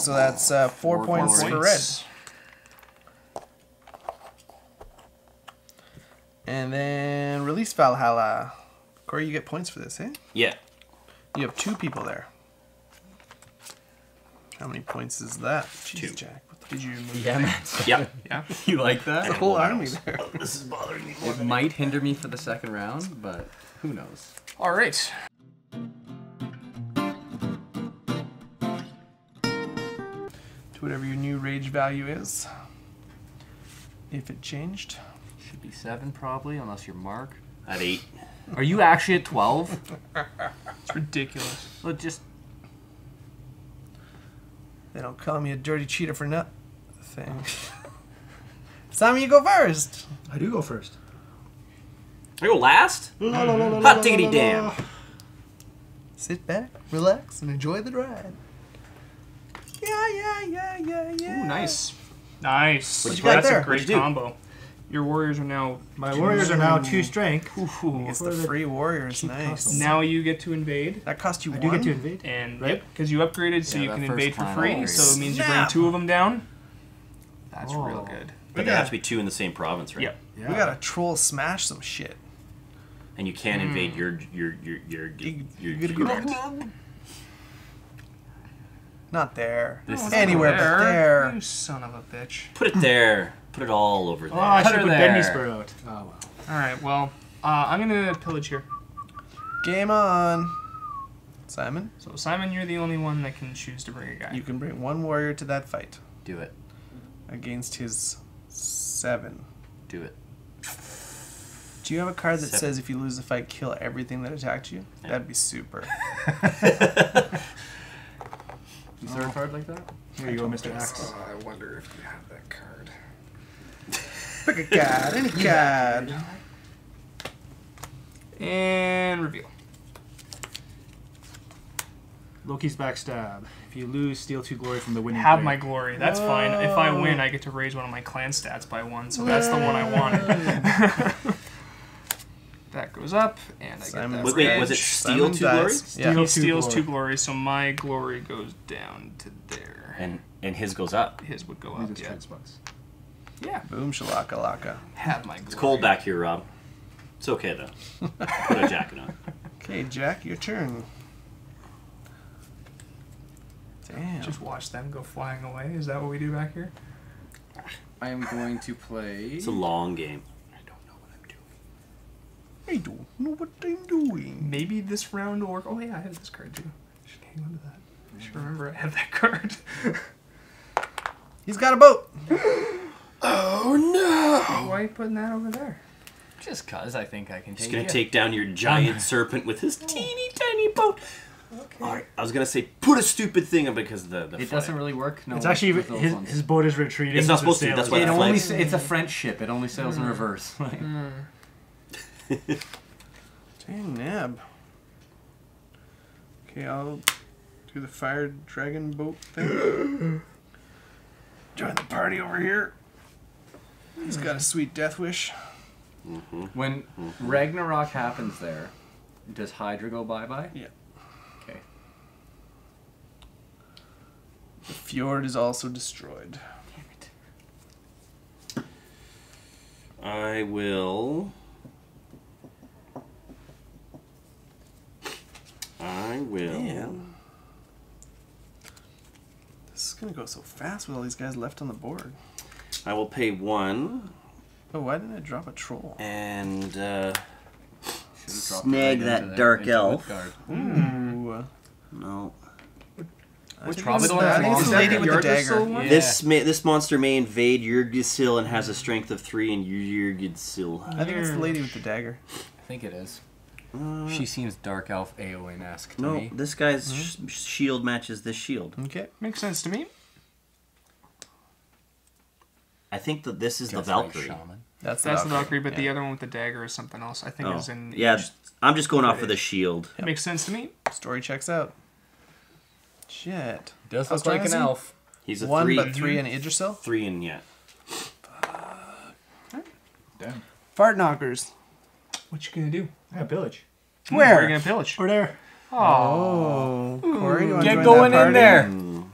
So that's uh, four, Four points glory. for red. And then release Valhalla. Corey, you get points for this, eh? Yeah. You have two people there. How many points is that? Jeez, Two. Jack. Did you move? Yeah, man. Yeah. Yeah. you like that? whole army there. this is bothering me. It might hinder me for the second round, but who knows? All right. Whatever your new rage value is. If it changed. Should be seven probably, unless you're Mark. At eight. Are you actually at twelve? It's ridiculous. well, just They don't call me a dirty cheater for nothing. Simon, you go first. I do go first. I go last. No, no, no, no. Hot diggity damn. Sit back, relax, and enjoy the ride. Yeah, yeah, yeah, yeah, yeah. Ooh, nice. Nice. What That's there? a great you combo. Your warriors are now. My warriors are now two mm. strength. Ooh, It's the free warriors. Nice. Now you get to invade, That cost you I one. do get to invade. and Right. because you upgraded, so Yeah, you can invade for free. upgrade. So it means you bring two of them down. That's Oh. real good. But there has to be two in the same province, right? Yep. Yeah. We gotta troll smash some shit. And you can't invade hmm. your your your your You- your, you your, gotta go- Not there. This is Anywhere but there. You son of a bitch. Put it there. Put it all over there. Oh, I Put should her put there. Bendy out. Oh well. All right. Well, uh, I'm gonna pillage here. Game on. Simon, So Simon, you're the only one that can choose to bring a guy. you can bring one warrior to that fight Do it. against his seven. Do it. Do you have a card that Seven. says if you lose the fight, kill everything that attacked you? Yeah. That'd be super. Is there a card like that? Here you go, Mr. Axe. Oh, I wonder if you have that card. Pick a card, any card. And reveal. Loki's backstab. If you lose, steal two glory from the winning Have player. my glory. That's fine. If I win, I get to raise one of my clan stats by one. So that's the one I wanted. that goes up, and I Simon get that. Wait, wait, was it raise. steal Simon two dies. glories? Yeah. He two steals glory. two glories, so my glory goes down to there. And and his goes up. His would go up. just Yeah. trade. Yeah. Boom shalaka laka. Have my glory. It's cold back here, Rob. It's okay though. Put a jacket on. Okay, Jack, your turn. Damn. Just watch them go flying away. Is that what we do back here? I am going to play. It's a long game. I don't know what I'm doing. I don't know what I'm doing. Maybe this round will work. Oh yeah, I have this card too. I Should hang on to that. I should remember I have that card. He's got a boat. Oh no! Why are you putting that over there? Just cause I think I can He's take gonna it. take down your giant serpent with his oh. teeny tiny boat. Alright, I was gonna say put a stupid thing on because of the, the It flag. doesn't really work. No, It's actually with those his, ones. his boat is retreating. It's not supposed to, that's why It the only flags- it's a French ship. It only sails in hmm. reverse. Like, hmm. Dang nab. Okay, I'll do the fire dragon boat thing. Join the party over here. He's got a sweet death wish. Mm-hmm. when mm-hmm. Ragnarok happens there, does Hydra go bye bye? Yeah. Okay. The fjord is also destroyed. Damn it. I will. I will. Man. This is gonna go so fast with all these guys left on the board. I will pay one Oh, why didn't I drop a troll? and uh, Snag it that into dark into elf. Midgard. Ooh. no. I think probably the one that's think it's the longer. lady with the dagger. Yeah. This may, this monster may invade Yggdrasil and has a strength of three and Yggdrasil. I think it's the lady with the dagger. I think it is. Uh, She seems dark elf Aowen esque to no, me. this guy's sh- shield matches this shield. Okay. Makes sense to me. I think that this is the Just like Valkyrie. shaman. That's, That's the Valkyrie, but the other one with the dagger is something else. I think Oh, is in. yeah, I'm just going off of the is. shield. It makes sense to me. Story checks out. Shit. Does How look like an he? elf. He's a One, three. but three in Yggdrasil. Three and yeah. Damn. Fart knockers. What you gonna do? Yeah, pillage. Where? We're gonna pillage. Or there. Oh, Corey, you Get going in there. Hmm.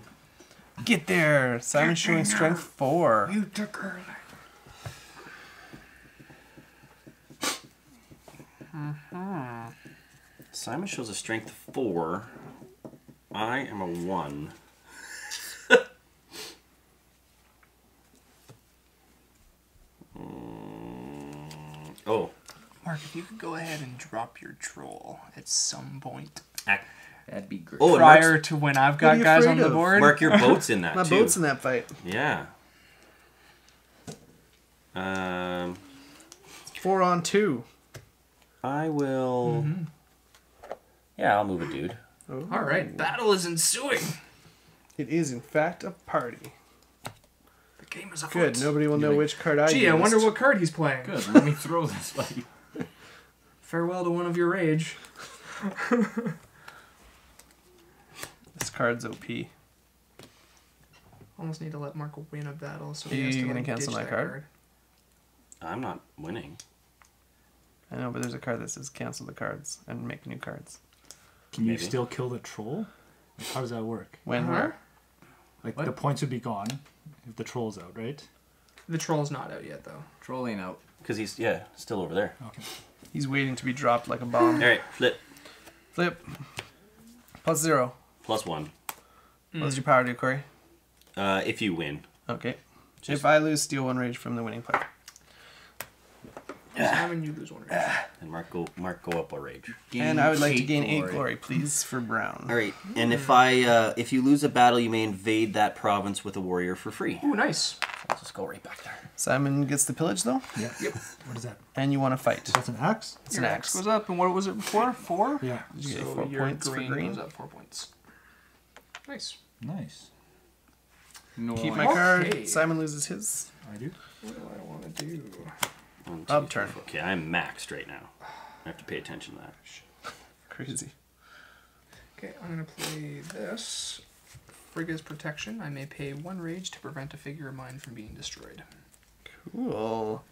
Get there. Simon's showing strength four. You took her. Simon shows a strength four. I am a one. Mm, oh, Mark, if you could go ahead and drop your troll at some point That'd be great. oh, prior Mark's- to when I've got guys on afraid the of? board. Mark, your boat's in that My too. boat's in that fight. Yeah. Um, Four on two. I will. Yeah, I'll move a dude. Oh. All right, battle is ensuing. It is, in fact, a party. The game is afoot. Good. Nobody will know like- which card I Gee, I wonder what card he's playing. Good. Let me throw this buddy. Farewell to one of your rage. This card's OP. Almost need to let Mark win a battle so You- he has you to gonna like, cancel ditch my that card? I'm not winning. I know, but there's a card that says cancel the cards and make new cards. Can you Maybe. still kill the troll? Like, how does that work? When Uh-huh. where? Like What? the points would be gone if the troll's out, right? The troll's not out yet, though. Troll ain't out. Because he's, yeah, still over there. Okay. He's waiting to be dropped like a bomb. All right, flip. Flip. Plus zero. Plus one. What does your power do, Corey? Uh, if you win. Okay. Just- if I lose, steal one rage from the winning player. Simon, you lose one. Rage. And Mark go, Mark go up a rage. and I would like to gain eight glory, please, for Brown. All right, and if I uh, if you lose a battle, you may invade that province with a warrior for free. Ooh, nice. Let's just go right back there. Simon gets the pillage though, Yeah. What is that? and you want to fight. That's an axe? It's Your an axe axe. goes up, and what was it before? Four. Yeah. You get So four your points for green, green. goes up four points. Nice. Nice. No. Keep my Okay. card. Simon loses his. I do. What do I want to do? Mm, one, two, Upturn. three. Okay, I'm maxed right now. I have to pay attention to that. Crazy. Okay, I'm gonna play this. Frigga's protection. I may pay one rage to prevent a figure of mine from being destroyed. Cool.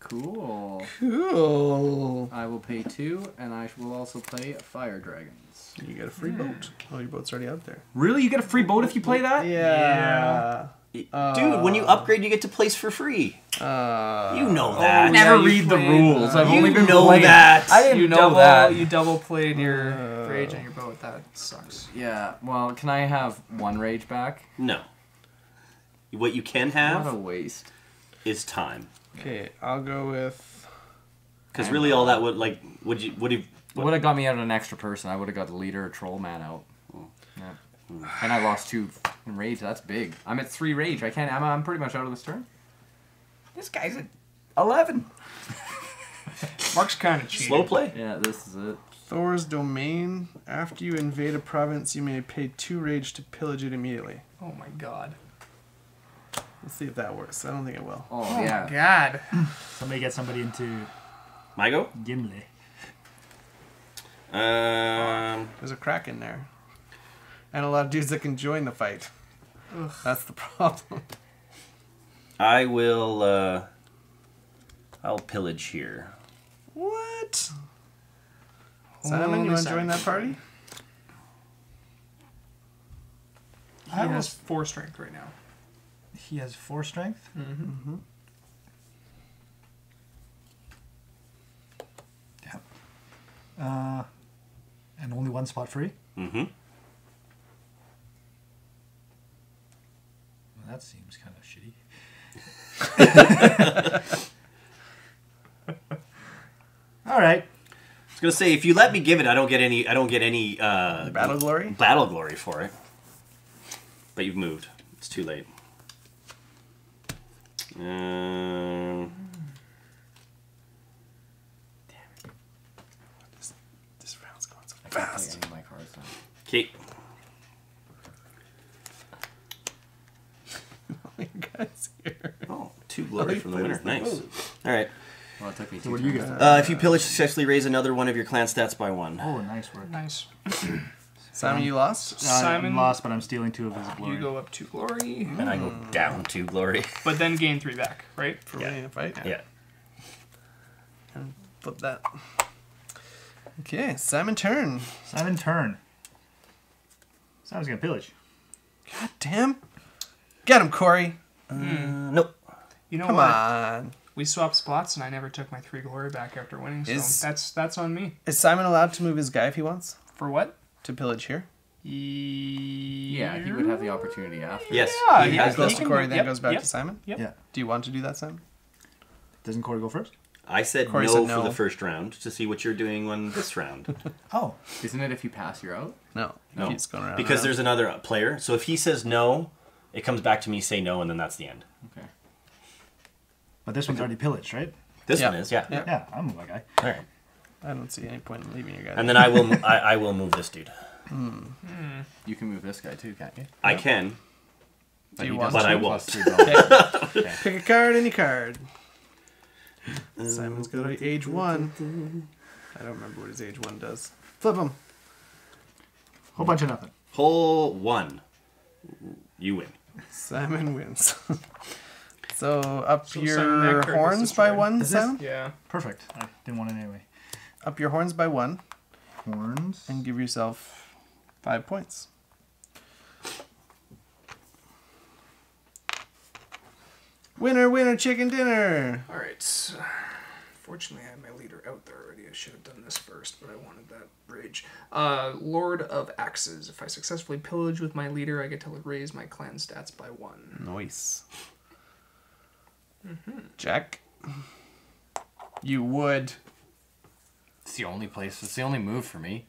Cool. Cool. I will pay two, and I will also play Fire Dragons. You get a free hmm. boat. Oh, your boat's already out there. Really? You get a free boat if you play that? Yeah. Uh, Dude, when you upgrade, you get to place for free. Uh, You know I that. never yeah, read the played, rules. I've You only been know playing. that. I didn't you know double, that. You double played your rage on your boat. That sucks. Yeah. Well, can I have one rage back? No. What you can have. What a waste. is time. Okay, I'll go with. Because really, all that would like would you would you Would have got me out of an extra person. I would have got the leader or troll man out. Yeah. And I lost two fucking rage. That's big. I'm at three rage. I can't. I'm, I'm pretty much out of this turn. This guy's at eleven. Mark's kind of cheating. slow play? Yeah, this is it. Thor's domain. After you invade a province, you may pay two rage to pillage it immediately. Oh my god. Let's see if that works. I don't think it will. Oh, Oh yeah. god. Somebody get somebody into My go. Gimle. Um, There's a crack in there. And a lot of dudes that can join the fight. Ugh. That's the problem. I will. Uh, I'll pillage here. What? Simon, you want to join that can party? He has four strength right now. He has four strength. Mm-hmm. Yeah. Uh, and only one spot free. Mm-hmm. Well, that seems kind of shitty. All right. I was gonna say if you let me give it, I don't get any. I don't get any uh, Battle glory? battle glory for it. But you've moved. It's too late. Um, Damn it! This round's going so I can't fast. any of my cards now. guys here. Oh, two glory Oh, from the you winner. played Nice. All right. Well, it took me So two what do you turns. get? Uh, if you pillage, successfully raise another one of your clan stats by one. Oh, nice work. Nice. Simon, you lost? Simon- I'm lost, but I'm stealing two of his glory. You go up two glory, And I go down two glory. but then gain three back, right? For Yeah. winning a fight? yeah. And flip that. Okay, Simon turn. Simon, turn. Simon's gonna pillage. God damn. Get him, Corey. Uh, nope. You know Come what? on. We swapped spots, and I never took my three glory back after winning. So Is- that's that's on me. Is Simon allowed to move his guy if he wants? For what? To pillage here? Yeah, he would have the opportunity after. Yes. Yeah, he yeah, has Goes the- to can Corey, then yep, goes back yep. to Simon? Yep. Yeah. Do you want to do that, Simon? Doesn't Corey go first? I said Corey no, said for the first round to see what you're doing on this round. Oh. Isn't it if you pass, you're out? No. No. Keeps going around. because and there's another player. So if he says no, it comes back to me say no, and then that's the end. Okay. But this one's already pillaged, right? This Yeah. one is, yeah. Yeah. Yeah, I'm that guy. All right. I don't see any point in leaving you guys. And then I will, I, I will move this dude. Hmm. You can move this guy too, can't you? I can. Do you want But I won't. plus three. Pick a card, any card. Simon's got a age one. I don't remember what his age one does. Flip him. Whole bunch of nothing. Hole one. You win. Simon wins. So up So your horns by one, Is Simon. Yeah. Perfect. I didn't want it anyway. Up your horns by one, Horns. and give yourself five points. Winner, winner, chicken dinner. All right. Fortunately, I had my leader out there already. I should have done this first, but I wanted that rage. Uh, Lord of Axes. If I successfully pillage with my leader, I get to raise my clan stats by one. Nice. Jack. You would. It's the only place. It's the only move for me.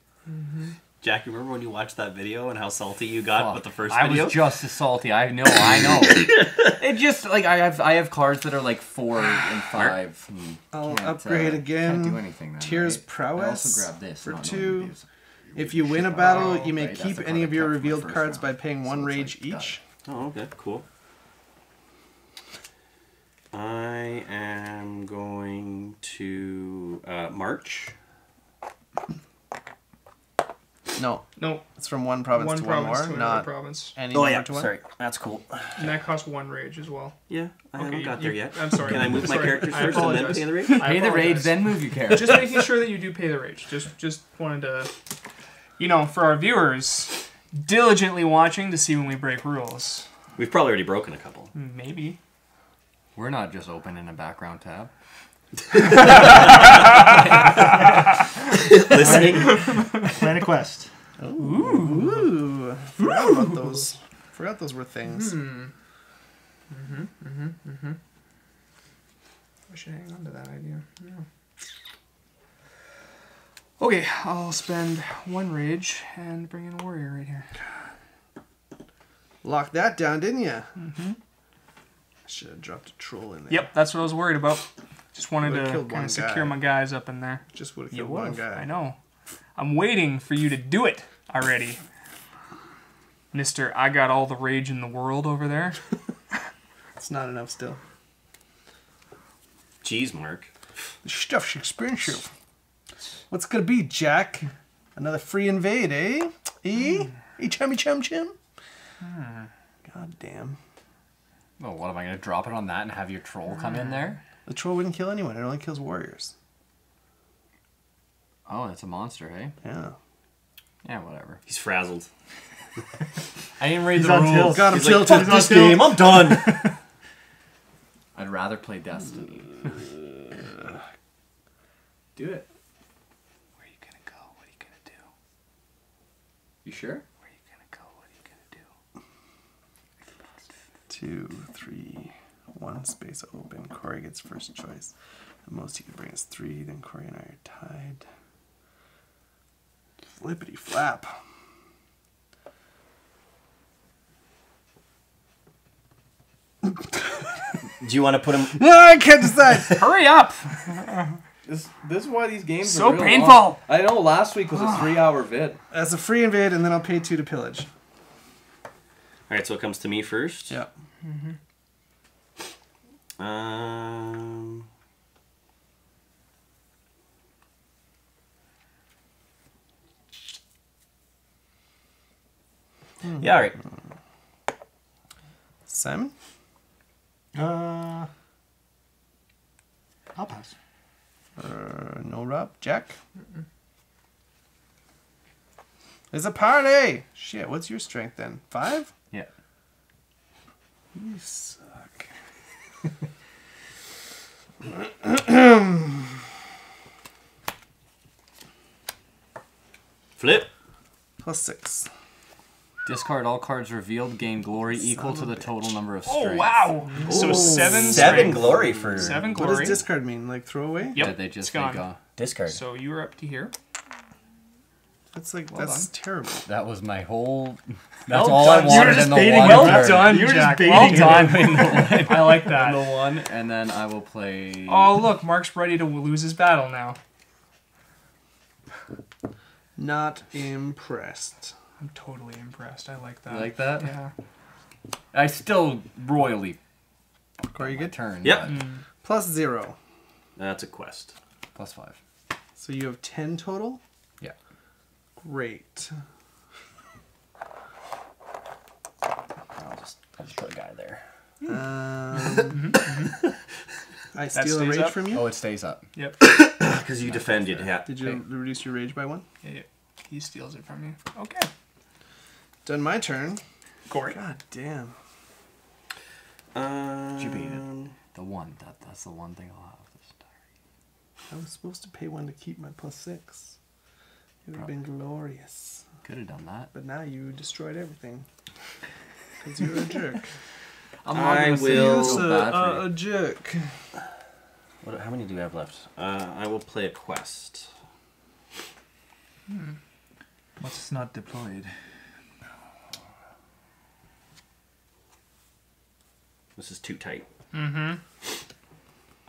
Jack, you remember when you watched that video and how salty you got Fuck. with the first I was just as salty. I know. I know. it just like I have. I have cards that are like four and five. and I'll can't, upgrade uh, again. Can't do anything. Then, Tier's right? prowess I also grab this for two. If you win a battle, Oh, you may right, keep any of your kept from my revealed first cards by paying one it's rage like, got each. Oh, okay, cool. I am going to uh, March. No, No, it's from one province one to province one to another not province. any Oh number yeah, to one. sorry, that's cool. And that costs one rage as well. Yeah, I Okay, haven't you- got there you- yet. I'm sorry. Can I move my Sorry. characters I first and then apologize. pay the rate? I Pay the rage, apologize. then move your character. just making sure that you do pay the rage. Just just wanted to, you know, for our viewers, diligently watching to see when we break rules. We've probably already broken a couple. Maybe. We're not just opening a background tab. Listening. Plan a quest. Ooh, forgot about those. Forgot those were things. Mm hmm. Mm hmm. Mm hmm. I should hang on to that idea. Yeah. Okay, I'll spend one rage and bring in a warrior right here. Locked that down, didn't you? Mm-hmm. Should have dropped a troll in there. Yep, that's what I was worried about. Just wanted to kind of secure guy. my guys up in there. Just would have You killed one guy. I know. I'm waiting for you to do it already. Mister, I got all the rage in the world over there. It's not enough still. Jeez, Mark. The stuff's expensive. What's it gonna be, Jack? Another free invade, eh? Eh? Hey, chummy chum chum? God damn. Oh, what am I gonna drop it on that and have your troll come in there? Uh, the troll wouldn't kill anyone. It only kills warriors. Oh, it's a monster, hey? Yeah. Yeah, whatever. He's frazzled. I didn't read He's the on rules. tilt. Got him He's like, tilted. fuck this game, I'm done. I'd rather play Destiny. Do it. Where are you gonna go? What are you gonna do? You sure? Where you gonna go? What are you gonna do? Two, three, one space open. Corey gets first choice. The most he can bring is three. Then Corey and I are tied. Flippity flap. Do you want to put him? No, I can't decide. Hurry up! This, this is why these games So are real painful. long. I know last week was a ah. three hour vid. That's a free invade, and then I'll pay two to pillage. All right, so it comes to me first. Yeah. Um. Yeah, all right. Simon? Uh, I'll pass. Uh, no Rob? Jack? It's a party! Shit, what's your strength then? Five? Yeah. You suck. Flip. Plus six. Discard all cards revealed, gain glory equal to the total number of Oh strength. wow! So seven. Seven strength, glory for Seven glory. What does discard mean? Like throw away? Yep. Did they just it's gone. make a, discard. So you were up to here. That's like, Well that's terrible. That was my whole. That's Well all done. I You were wanted just in the baiting one him. Well turn. done, You were just Jack. baiting Well him. done. I like that. The one, and then I will play. Oh look, Mark's ready to lose his battle now. Not impressed. I'm totally impressed. I like that. You like that? Yeah. I still royally Corey, you my get turn. Yep. but mm. plus zero. That's a quest. Plus five. So you have ten total? Yeah. Great. I'll just, I'll just put a guy there. Um, I steal a stays rage up? from you. Oh, it stays up. Yep. Because you defended. Yeah. Did you reduce your rage by one? Yeah, yeah. He steals it from you. Okay. Done my turn. Corey. God damn. Um, you beat it? The one. That that's the one thing I'll have this time. I was supposed to pay one to keep my plus six. It would have been glorious. Could have done that. But now you destroyed everything. Because you're a jerk. I'm I gonna will- it's You're so a, you. a jerk. What, how many do you have left? Uh, I will play a quest. What's not deployed? This is too tight. Mm-hmm.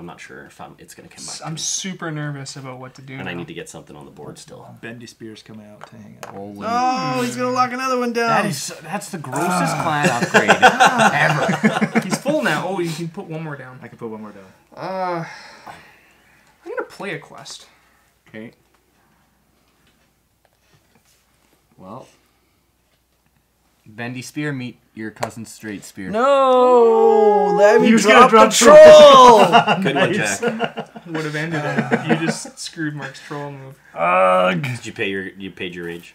I'm not sure if I'm. It's gonna come back. I'm super nervous about what to do. and I need to get something on the board still. Bendy Spear's coming out to hang out. Holy Oh, he's gonna lock another one down. That is that's the grossest clan upgrade ever. He's full now. Oh, you can put one more down. I can put one more down. Uh, I'm gonna play a quest. Okay. Well, Bendy Spear meet your cousin Straight Spear. No, let me He was gonna drop, drop the troll. Good one, Jack. Would have ended it. Uh, you just screwed Mark's troll move. Ugh. Did you pay your? You paid your rage.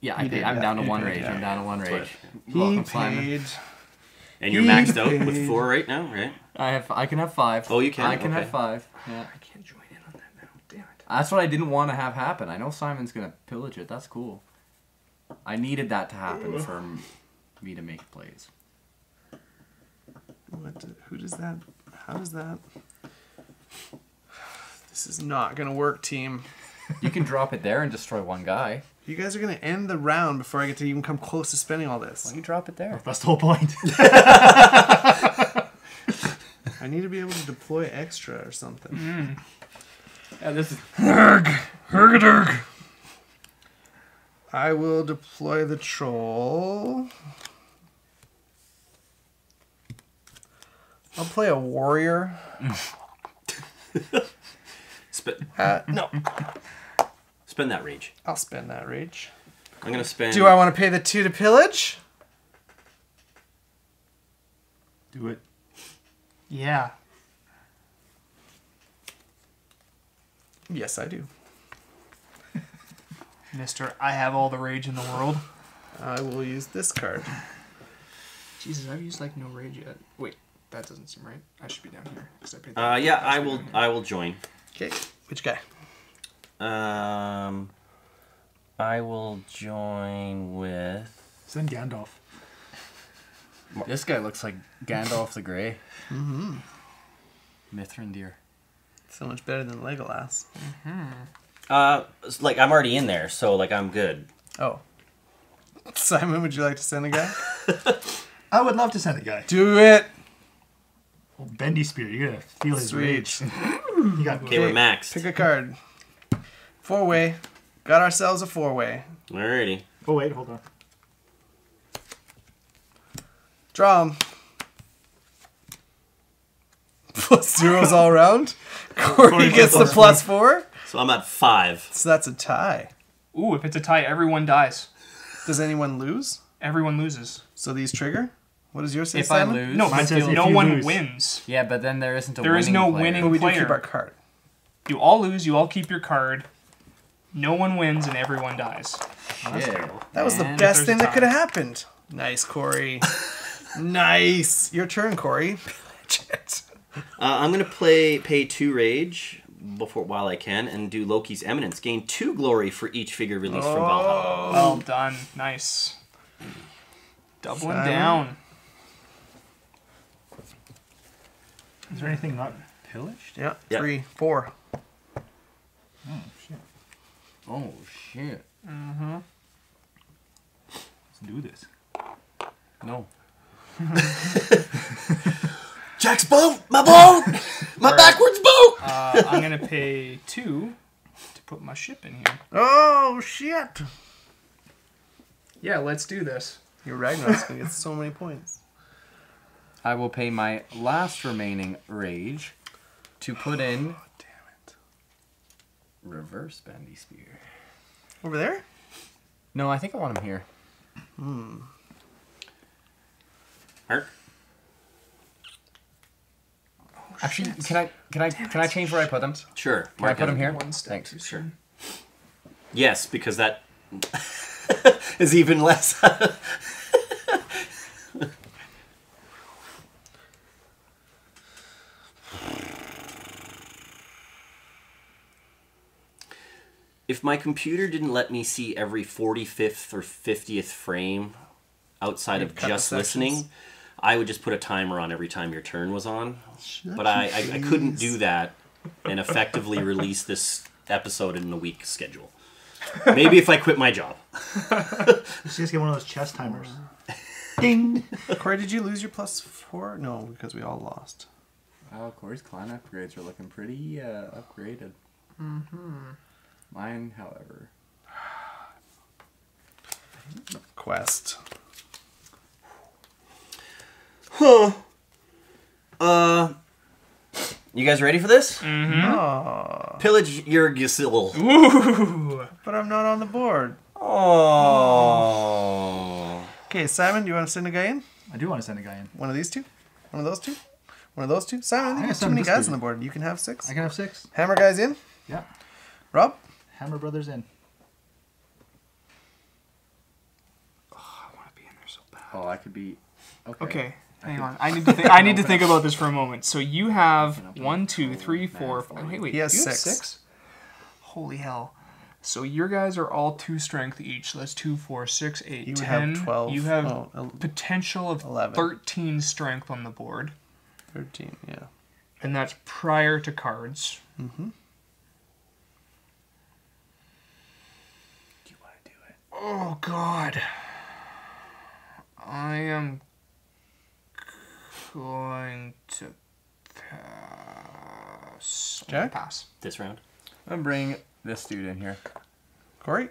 Yeah, I He pay, did, I'm yeah, down to one did, rage. yeah. I'm down to one rage. he Welcome, Simon. paid. And you're He maxed out with four right now, right? I have. I can have five. Oh, you can? I can Okay. have five. Yeah. I can't join in on that now. Damn it. That's what I didn't want to have happen. I know Simon's gonna pillage it. That's cool. I needed that to happen for me to make plays. What? do- Who does that? How does that? This is not gonna work, team. You can drop it there and destroy one guy. You guys are gonna end the round before I get to even come close to spending all this. Why don't you drop it there? That's the whole point. I need to be able to deploy extra or something. Hmm. Yeah, this is. I will deploy the troll. I'll play a warrior. Spend Uh, no, spend that rage. I'll spend that rage. I'm gonna spend. Do I want to pay the two to pillage? Do it. Yeah. Yes, I do. Mister, I have all the rage in the world. I will use this card. Jesus, I've used like no rage yet. Wait, that doesn't seem right. I should be down here because I paid. Uh, yeah, I will. I will join. Okay, which guy? Um, I will join with. Send Gandalf. This guy looks like Gandalf the Grey. Mm-hmm. Mithrandir. So much better than Legolas. Uh, like I'm already in there, so like I'm good. Oh. Simon, would you like to send a guy? I would love to send a guy. do it! Oh, Bendy Spear, you're gonna feel his Sweet. rage. you got Okay, we're maxed. Pick a card. Four way. Got ourselves a four way. Alrighty. Oh wait, hold on. Draw 'em. Plus zeros all around. Corey gets the plus four. So I'm at five. So that's a tie. Ooh, if it's a tie, everyone dies. Does anyone lose? Everyone loses. So these trigger? What does yours say, If I lose. No, Mine but says if no you one lose. wins. Yeah, but then there isn't a There is winning no player. winning- But we do player. keep our card. You all lose. You all keep your card. No one wins, and everyone dies. Yeah. That was the Man, best there's thing a that could have happened. Nice, Corey. nice. Your turn, Corey. Uh, I'm gonna play pay two rage before while I can and do Loki's Eminence. Gain two glory for each figure released from oh. Valhalla. Well done. Nice. Doubling Simon? down. Is there anything not pillaged? Yeah, Yeah. three, four. Oh shit. Oh shit. Mm-hmm. Let's do this. No. Jack's boat, my boat, my backwards boat. Uh, I'm gonna pay two to put my ship in here. Oh, shit. Yeah, let's do this. Your Ragnarok's going to get so many points. I will pay my last remaining rage to put in Oh, damn it. reverse bendy spear. Over there? No, I think I want him here. Hmm. Mark, Actually, can I can I can I change where I put them? Sure. Can I put them here? One step Thanks. Sure. Yes, because that is even less. if my computer didn't let me see every 45th or 50th frame outside of cut the just listening, sections. I would just put a timer on every time your turn was on. But I, I, I couldn't do that and effectively release this episode in a week schedule. Maybe if I quit my job. Let's just get one of those chess timers. Ding. Corey, did you lose your plus four? No, because we all lost. Oh, Corey's clan upgrades are looking pretty uh, upgraded. Mm-hmm. Mine, however. Quest. Uh, you guys ready for this? Aw, Pillage your Gisil. but I'm not on the board. Oh. Okay, Simon, do you want to send a guy in? I do want to send a guy in. One of these two? One of those two? One of those two? Simon, I think I you have too many guys gonna- on the board. You can have six. I can have six. Hammer guys in? Yeah. Rob? Hammer Brothers in. Oh, I want to be in there so bad. Oh, I could be. Okay. Okay, hang on. I need to think. I need to think about this for a moment. So you have one, two, three, four. Five, hey, wait. He has six. six. Holy hell! So your guys are all two strength each. So that's two, four, six, eight, You would have 10. 12. You have Oh, potential of 11. thirteen strength on the board, 13, yeah. and that's prior to cards. Mm-hmm. Do you want to do it? Oh God. I am going to pass. I'm Jack? Pass. This round? I'm gonna bring this dude in here. Corey?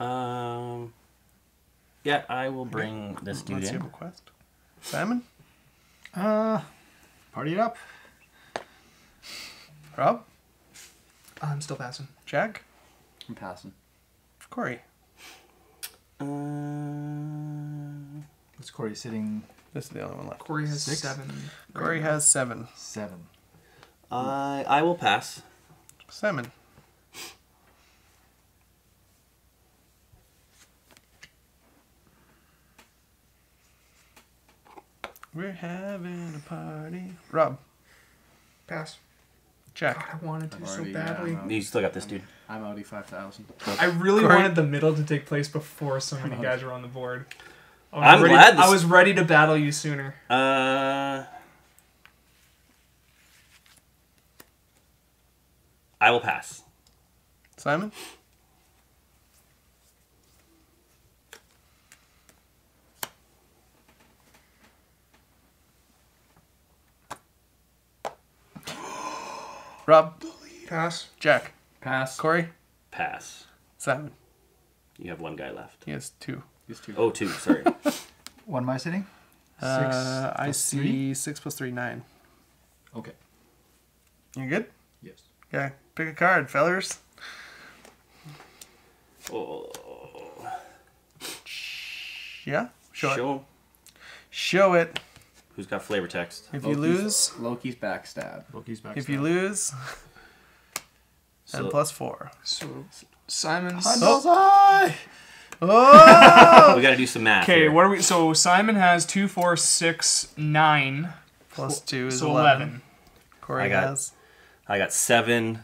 Um. Yeah, I will bring this dude Let's see in. a quest. Simon? Uh, party it up. Rob? I'm still passing. Jack? I'm passing. Corey? Um. What's Corey sitting? This is the only one left. Corey has Six? seven. Corey has seven. Seven. I I will pass. Seven. We're having a party. Rob? Pass. Jack? I wanted to I've so already, yeah, badly. I'm out. You still got this dude. I'm Audi 5000. I really Corey- wanted the middle to take place before so many guys were on the board. I was I'm ready, glad this- I was ready to battle you sooner. Uh. I will pass. Simon? Rob? Pass. Jack? Pass. Corey? Pass. Simon? You have one guy left. He has two. These two. Oh, two. Sorry. What am I sitting? Uh, I see three? six plus three, nine. Okay. You good? Yes. Yeah. Pick a card, fellers. oh, Yeah? Show it. Show it. Who's got flavor text? If you lose, Loki's backstab. Loki's backstab. if you lose, So, and plus four. So Simon's. Oh! Oh! we got to do some math. Okay, what are we? So Simon has two, four, six, nine. plus two is So 11. 11. Corey I got- has I got seven.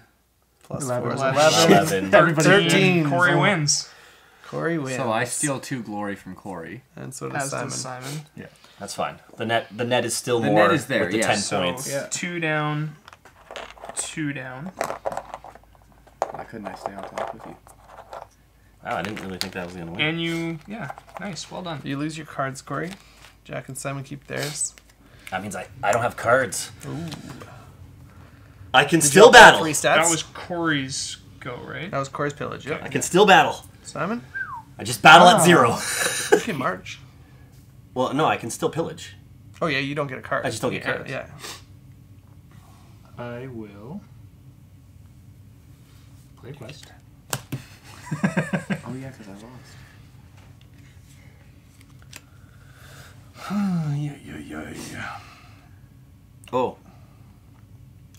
plus Eleven. four is Eleven. 11. 11. 13. Corey wins. Corey wins. So I steal two glory from Corey. And so does As Simon. does Simon. Yeah, That's fine. The net the net is still The more net is there, with the yes. 10 So points. Yeah. two down, two down. Why couldn't I stay on top with you? Wow, I didn't really think that was going to win. And you, yeah, nice, well done. You lose your cards, Corey. Jack and Simon keep theirs. That means I, I don't have cards. Ooh. I can Did still battle. Three stats. That was Corey's go, right? that was Corey's pillage. Yep. I can still battle. Simon, I just battle Ah. at zero. you can march. well, no, I can still pillage. Oh yeah, you don't get a card. I just don't get Yeah, cards. Yeah. I will play quest. Oh yeah, because I lost. yeah, yeah, yeah, yeah. Oh,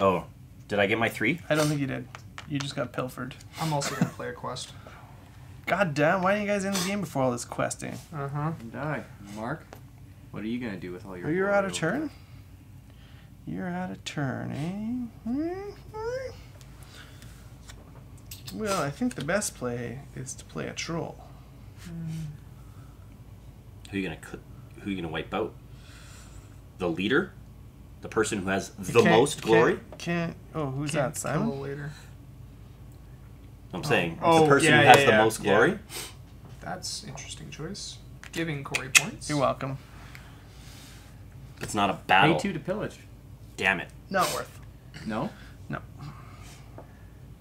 Oh, did I get my three? I don't think you did. You just got pilfered. I'm also gonna play a quest. God damn, why are you guys in the game before all this questing? Uh huh. Die. Mark, what are you gonna do with all your? Oh, you're out of turn? You're out of turn, eh? Well, I think the best play is to play a troll. Who you gonna cl- who you gonna wipe out? The leader, the person who has the Can't- most glory. Can't, can't oh, who's that, Kill Simon? later. I'm saying Oh, the person yeah, who has yeah, the yeah, most yeah. glory. That's interesting choice. Giving Corey points. You're welcome. It's not a there? battle. Pay two to pillage. Damn it. Not worth. No.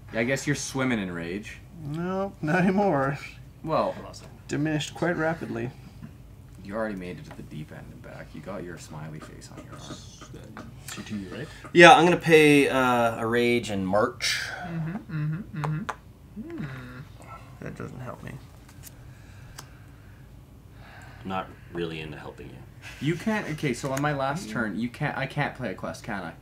No. Yeah, I guess you're swimming in rage. No, not anymore. Well, Diminished quite rapidly. you already made it to the deep end and back. You got your smiley face on your arm. Two, two, right? Yeah, I'm gonna pay uh, a rage and march. Mm-hmm, mm-hmm, mm-hmm. That doesn't help me. I'm not really into helping you. You can't. Okay, so on my last turn, you can't. I can't play a quest, can I?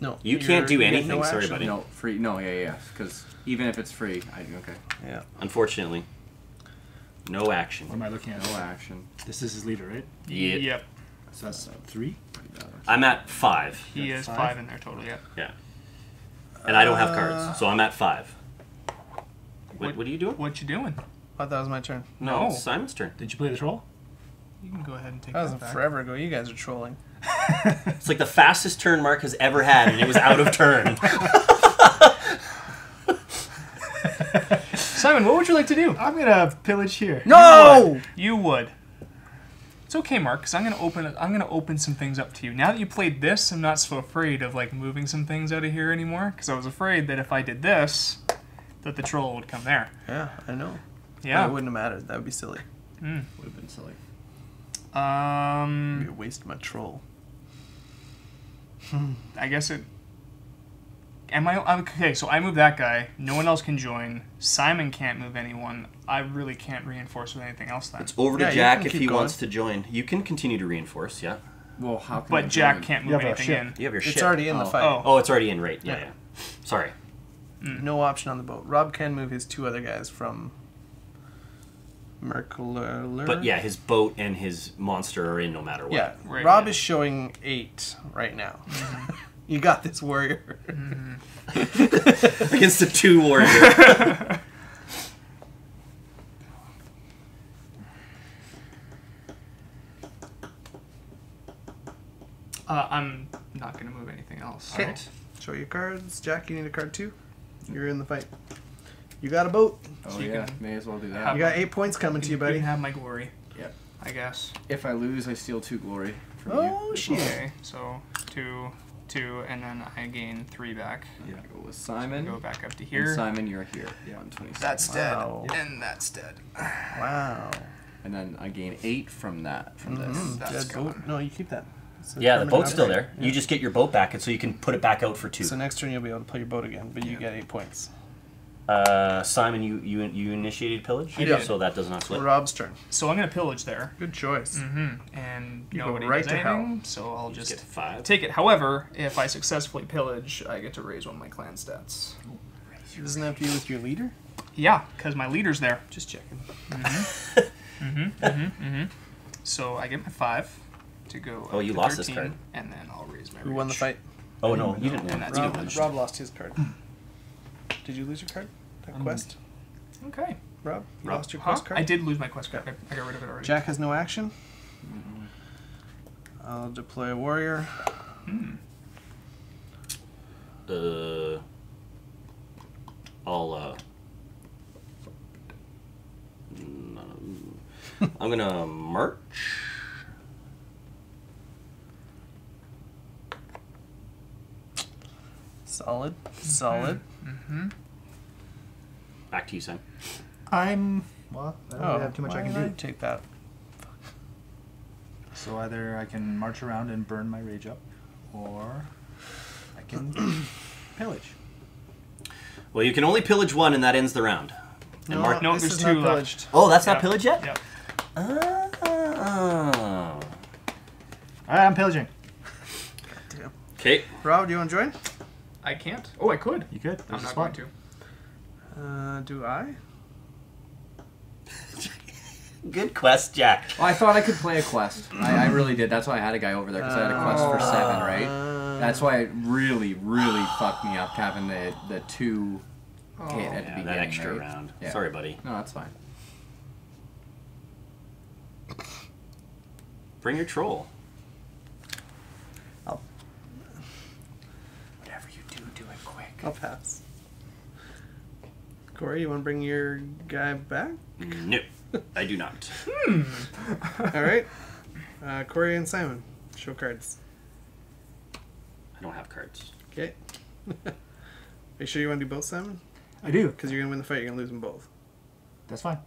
No. You can't do anything. no Sorry, buddy. No, free. No, yeah, yeah. Because even if it's free, I okay. Yeah. Unfortunately, no action. What am I looking at? No action. This is his leader, right? Yeah. Yep. So that's three. I'm at five. He is Five? five in there total. Yeah. Yeah. And I don't have cards, so I'm at five. What, What- what are you doing? What you doing? I thought that was my turn. No, No. it's Simon's turn. Did you play the troll? You can go ahead and take That that, was back. forever ago. You guys are trolling. It's like the fastest turn Mark has ever had, and it was out of turn. Simon, what would you like to do? I'm gonna pillage here. No! You would. It's okay, Mark, because I'm gonna open. I'm gonna open some things up to you. Now that you played this, I'm not so afraid of like moving some things out of here anymore. Because I was afraid that if I did this, that the troll would come there. Yeah, I know. Yeah. It wouldn't have mattered. That would be silly. Would have been silly. Um. be a waste my troll. Hmm, I guess it. Am I okay? So I move that guy. No one else can join. Simon can't move anyone. I really can't reinforce with anything else then. It's over to Yeah, Jack if he going. wants to join. You can continue to reinforce, yeah. Well, how can I But Jack join? can't move anything ship. in. You have your It's ship. already in the Oh. fight. Oh. Oh, it's already in, right? Yeah, Yeah. yeah. Sorry. Hmm. No option on the boat. Rob can move his two other guys from Mercular. But yeah, his boat and his monster are in no matter what. Yeah, Right, Rob yeah. is showing eight right now. you got this, warrior. Against a two warrior. Uh, I'm not gonna move anything else. Okay. Right? Show your cards. Jack, you need a card too. You're in the fight. You got a boat. Oh So yeah, can may as well do that. You got eight points coming to you, You buddy. You have my glory. Yep. I guess. If I lose, I steal two glory from Oh you. shit! Okay. So two, two, and then I gain three back. Yeah. Go with Simon. Go back up to And here. Simon, you're here. Yeah. 126. That's Wow. dead. And that's dead. Wow. And then I gain eight from that. From Mm, this. That's dead boat. No, you keep that. It's yeah, the permanent boat's still upgrade. there. You just get your boat back, and so you can put it back out for two. So next turn you'll be able to play your boat again, but you get eight points. Uh, Simon, you you you initiated pillage, I did. so that does not split. Rob's turn. So I'm gonna pillage there. Good choice. Mm-hmm. And You go nobody right does to hell. anything, so I'll You just get five. take it. However, if I successfully pillage, I get to raise one of my clan stats. Doesn't have to be with your leader. Yeah, because my leader's there. Just checking. So I get my five to go. Oh, up you to lost this 13, card. And then I'll raise my. Who won the reach. fight? Oh no, you didn't win. And that's You Rob, didn't win. Rob lost his card. Did you lose your card? That quest? Okay. Rob? You Rob. lost your Huh? quest card? I did lose my quest card. I, I got rid of it already. Jack has no action. I'll deploy a warrior. Uh, I'll uh. no. I'm gonna march. Solid. Solid. Back to you, Simon. I'm. Well, I don't Oh, really have too much I oh, can did do. Take that. So either I can march around and burn my rage up, or I can pillage. Well, you can only pillage one, and that ends the round. And No, Mark. No, this there's is two not left. pillaged. Oh, that's Yeah. not pillage yet. Yep. Oh. Ah. Alright, I'm pillaging. Damn. Okay. Rob, do you want to join? I can't. Oh, I could. You could. I'm There's a not spot. going to. Uh, do I? Good quest, Jack. Oh, I thought I could play a quest. I, I really did. That's why I had a guy over there because I had a quest for seven, right? That's why it really, really fucked me up having the the two hit at the Yeah, beginning. that extra right? round. Yeah. Sorry, buddy. No, that's fine. Bring your troll. I'll- Whatever you do, do it quick. I'll pass. Corey, you want to bring your guy back? No, I do not. All right. Uh, Corey and Simon, show cards. I don't have cards. Okay. Are you sure you want to do both, Simon? I do. Because you're gonna win the fight. You're gonna lose them both. That's fine.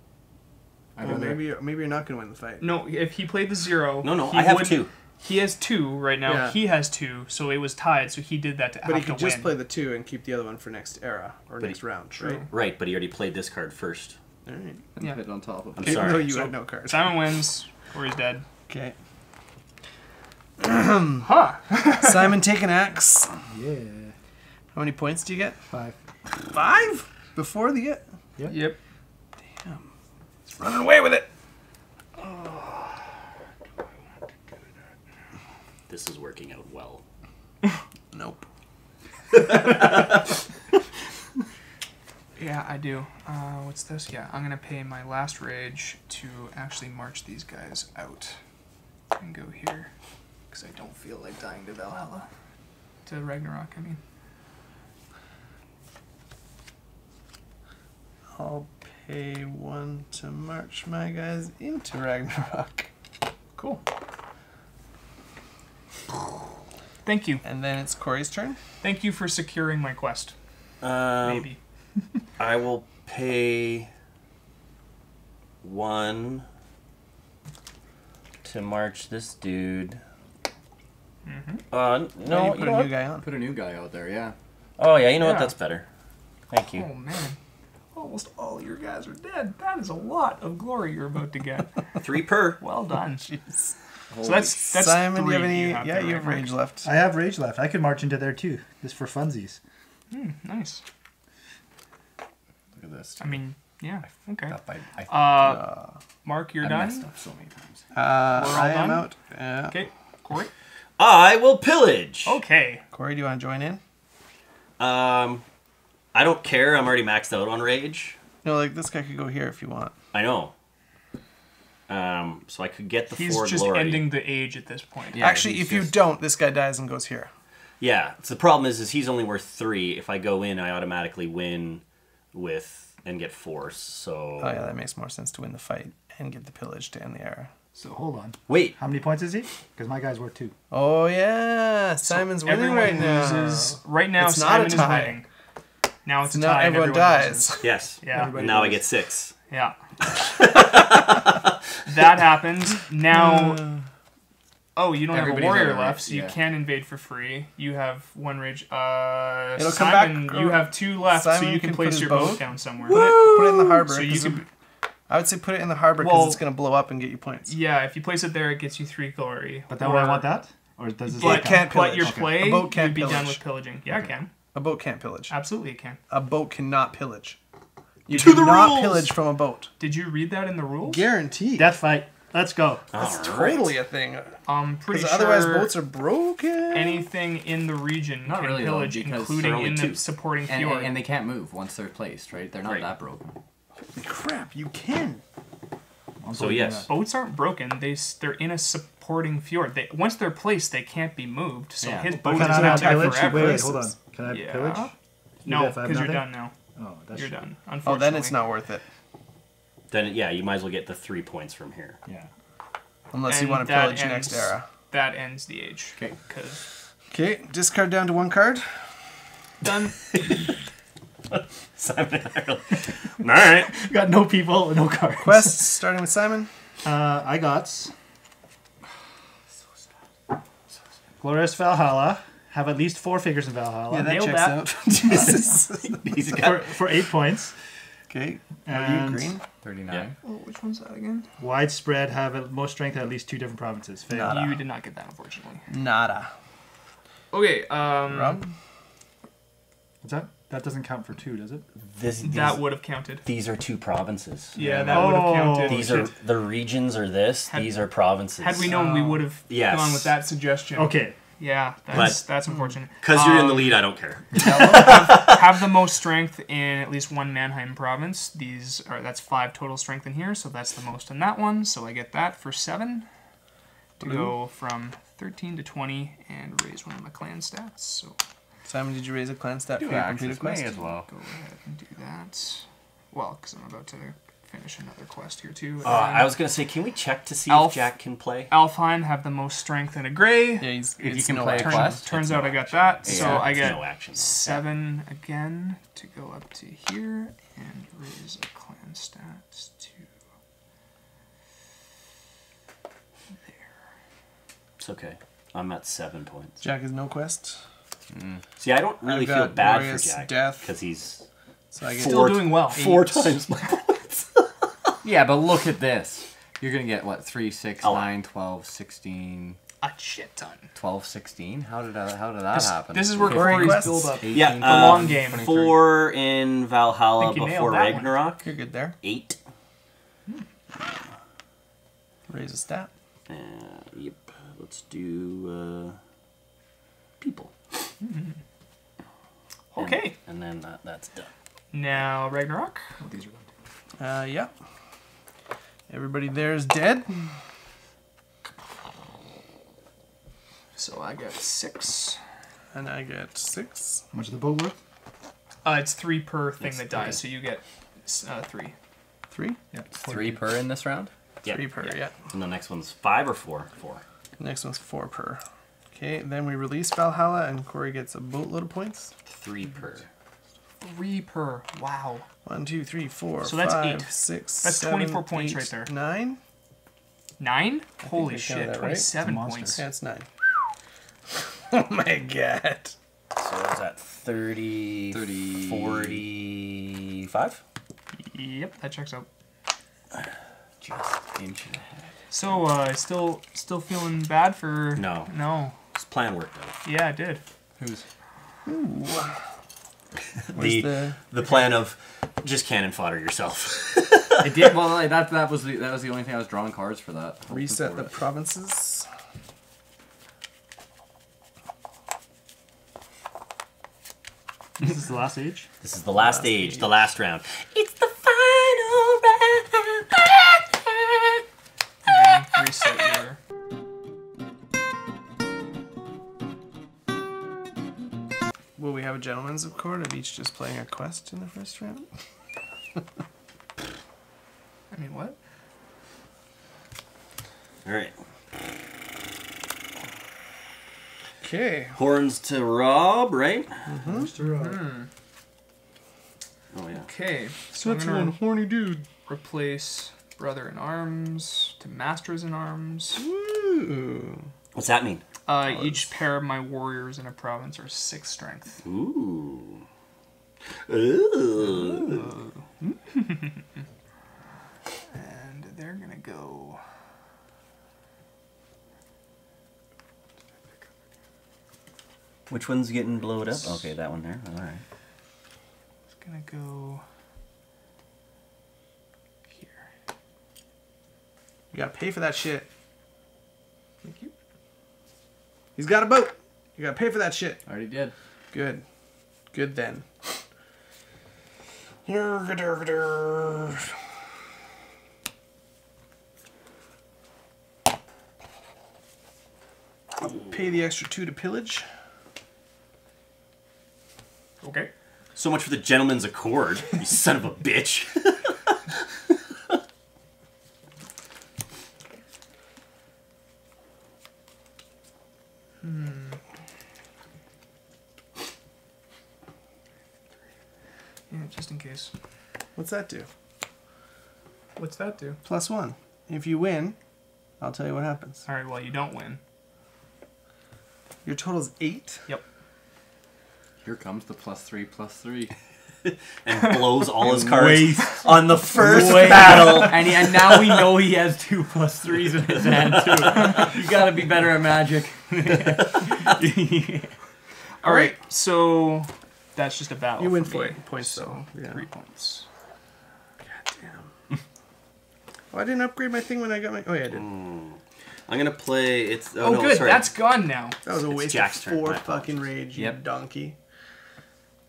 I'd Well, maybe you're, maybe you're not gonna win the fight. No, if he played the zero. No, no, he I have would- two. He has two right now. Yeah. He has two, so it was tied. So he did that to But have he could to just win. play the two and keep the other one for next era or But next he- round. True. Right. Right, but he already played this card first. All right. and Yeah. hit on top of I'm it. Even sorry. though you So- had no cards. Simon wins, or he's dead. Okay. Huh. Simon, take an axe. Yeah. How many points do you get? Five. Five before the get. Yep. Damn. He's running away with it. Oh. This is working out well. Nope. Yeah, I do. Uh, what's this? Yeah, I'm gonna pay my last rage to actually march these guys out and go here because I don't feel like dying to Valhalla, to Ragnarok. I mean, I'll pay one to march my guys into Ragnarok. cool. Thank you. And then it's Corey's turn. Thank you for securing my quest. Um, Maybe. I will pay one to march this dude. Uh, n- Then no, you you put know a what? new guy on. Put a new guy out there, yeah. Oh yeah, you know Yeah. what? That's better. Thank you. Oh man, almost all your guys are dead. That is a lot of glory you're about to get. Three per. Well done. Jeez. So that's that's Simon, three you have any? you have yeah, there, you right, have Mark? rage left. I have rage left. I could march into there too, just for funsies. Nice. Look at this. I mean, yeah. Okay. I, I, Uh, Mark, you're I done. messed up so many times. Uh, We're all I am done? out. Yeah. Okay, Corey. I will pillage. Okay. Corey, do you want to join in? Um, I don't care. I'm already maxed out on rage. No, like this guy could go here if you want. I know. Um, so I could get the He's four just glory. ending the age at this point. Yeah, Actually, he's if you don't, this guy dies and goes here. Yeah. So the problem is, is he's only worth three. If I go in, I automatically win with and get force. So Oh yeah, that makes more sense to win the fight and get the pillage to end the era. So hold on. wait. How many points is he? Because my guy's worth two. Oh yeah, Simon's winning right now. loses. Right now, It's not a Simon is tie. winning. Now it's a tie. now everyone everyone dies. loses. Yes. Yeah. And now I get six. Yeah. that happens. Now. Oh, you don't Everybody's have a warrior alright, left, so you yeah. can invade for free. You have one rage. Uh, It'll come back, you have two left, so you can can place your boat. boat down somewhere. Put it, put it in the harbor. So you 'cause can- it- I would say put it in the harbor because Well- it's gonna blow up and get you points. Yeah, if you place it there, it gets you three glory. But then Or- would I want that? Or does this It not count? can't But your pillage. play, A boat can't you'd be done with pillaging. Yeah, I can. A boat can't pillage. Absolutely, it can. A boat cannot pillage. You To do the not rules! pillage from a boat. Did you read that in the rules? Guaranteed. Death fight. Let's go. That's All totally right. a thing. I'm pretty Because sure otherwise boats are broken. anything in the region Not can really, pillage, because including in two. the supporting And, fjord. and they can't move once they're placed, right? They're not Right. that broken. Crap, you can. I'm So going yes. Boats aren't broken. They they're in a supporting fjord. They once they're placed, they can't be moved. So Yeah. his But boat can is I not have there pillage? forever. Wait, wait, hold on. Can I have Yeah. pillage? No, if have because you're done now. Oh, that's You're done. Oh, then it's not worth it. Then yeah, you might as well get the three points from here. Yeah. Unless you want to that pillage next era. That ends the age. 'Kay. Because Okay, discard down to one card. done. Simon and I are like, all right. Got no people, no cards. Quests, starting with Simon. Uh, I got Glorious Valhalla. Have at least four figures in Valhalla Yeah, that nailed checks that. out. Jesus. He's for, got for eight points. Okay, are you And green? 39. Oh, which one's that again? widespread. Have at most strength at least two different provinces. Fail. Nada. You did not get that, unfortunately. Nada. Okay. Um. Rob? Is that that doesn't count for two, does it? This, these, That would have counted. these are two provinces. Yeah, that would have Oh. counted. These are the regions are this. Had- these are provinces. Had we known, we would have Yes. gone with that suggestion. Okay. Yeah, that's But- that's unfortunate. Because you're in the Um, lead, I don't care. have the most strength in at least one Manheim province. These are that's five total strength in here, so that's the most in that one. So I get that for seven to go from thirteen to twenty and raise one of my clan stats. So Simon, did you raise a clan stat for Do your completed access may as well. go ahead and do that. Well, because I'm about to finish another quest here too. Uh, I was gonna say, can we check to see Alf- if Jack can play? Alfheim have the most strength in a gray. Yeah, he's, If you can no play a. Turns, quest? turns out no I got that, so Yeah, I get no action. though. seven again to go up to here and raise a clan stats to there. It's okay. I'm at seven points. Jack has no quest, Mm. See, I don't really feel bad Glorious for Jack Death. because he's so I get Still doing well. four Eight. times my points. Yeah, but look at this. You're gonna get what? 3, 6, Oh. 9, 12, 16, a shit ton. 12, 16? How did that, how did that This, happen? this is where Corey Corey's build up. 18, Yeah, The um, long game. Four in Valhalla Think you nailed before that one. Ragnarok. You're good there. Eight. Raise a stat. Uh, yep. Let's do uh, people. Okay. And, then that, that's done. Now Ragnarok. These are done. Uh, yeah. Everybody there is dead. So I get six. And I get six. How much is the boat worth? Uh, it's three per thing It's that dies, okay. so you get uh, three. Three? Yeah. 3 per in this round? Yep. Three per, yeah. And the next one's five or four? Four. Next one's four per. Okay, then we release Valhalla, and Corey gets a boatload of points. Three per. Three per. Wow. One, two, three, four, So that's five, eight. six, That's seven, 24 points eight, right there. Nine? Nine? Holy I counted shit! that right. Twenty-seven It's points. Yeah, it's nine. oh my god. So is that 30, 30. 45? Yep, that checks out. Just inch and a half. So, uh, still, still feeling bad for? No. No. This plan worked out. Yeah, it did. Who's? The, the- the plan of just cannon fodder yourself. It did. Well, like, that that was the that was the only thing I was drawing cards for that. Reset the it. provinces. This is the last age. this is the last, Last age, the last round. It's the Will we have a gentleman's accord of each just playing a quest in the first round? I mean, what? All right. Okay. Horns to Rob, right? Mr. Uh, Hmm. Oh, yeah. Okay. So I'm horny dude. replace brother in arms to masters in arms. Ooh. What's that mean? Uh, each pair of my warriors in a province are six strength. Ooh. Ooh. And they're gonna go. Which one's getting blowed up? Okay, that one there. All right. It's gonna go. Here. You gotta pay for that shit. Thank you. He's got a boat. You gotta pay for that shit. Already did. Good. Good then. Pay the extra two to pillage. Okay. So much for the gentleman's accord, you son of a bitch. Yeah, just in case. What's that do? What's that do? Plus one. If you win, I'll tell you what happens. All right. Well, you don't win. Your total is eight. Yep. Here comes the plus three, plus three. and blows all his cards on the first battle. and, he, and now we know he has two plus threes in his hand too. You gotta be better at magic. All right. So That's just a battle. You win for for me, it. Points, so. Yeah. Three points. Damn. Oh, I didn't upgrade my thing when I got my. Oh yeah, I did. I'm gonna play. It's oh, Oh, no, good. sorry. That's gone now. That was a It's waste Jack's of turn, four my fucking rage, you Yep. donkey.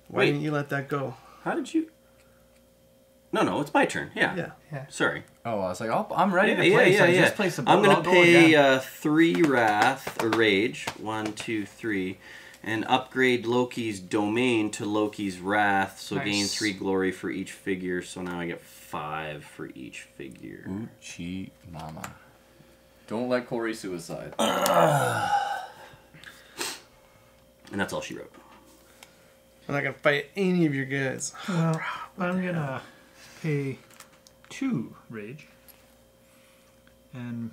Why Wait. didn't you let that go? How did you? No, no, it's my turn. Yeah. Yeah. yeah. Sorry. Oh, I was like, oh, I'm ready Yeah, to play. yeah, so I yeah. just place the I'm gonna I'll go pay uh, three wrath or rage. One, two, three, and upgrade Loki's domain to Loki's wrath. So gain three glory for each figure. So now I get five for each figure. Uchi mama. Don't let Corey suicide. And that's all she wrote. I'm not gonna fight any of your guys. Well, I'm gonna pay two rage and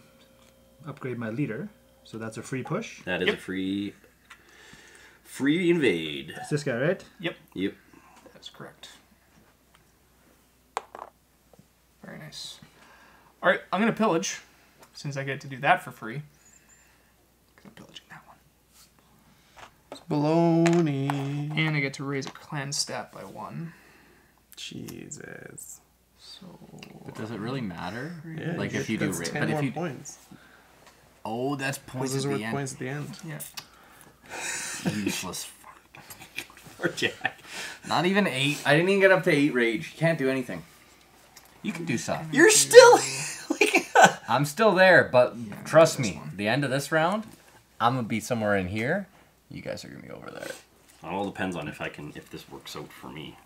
upgrade my leader. So that's a free push. That is a free, free invade. It's this guy, right? Yep. Yep. That's correct. Very nice. All right, I'm gonna pillage, since I get to do that for free. I'm pillaging that one, It's baloney. and I get to raise a clan stat by one. Jesus. So But does it really matter? Yeah, like get- if you do, that's ra- ten but if more you points. oh, that's points those at the end. points at the end. yeah, Useless. Or Jack. Not even eight. I didn't even get up to eight rage. Can't do anything. You can do stuff. You're still like. I'm still there, but trust me, one. the end of this round, I'm gonna be somewhere in here. You guys are gonna be over there. It all depends on if I can if this works out for me.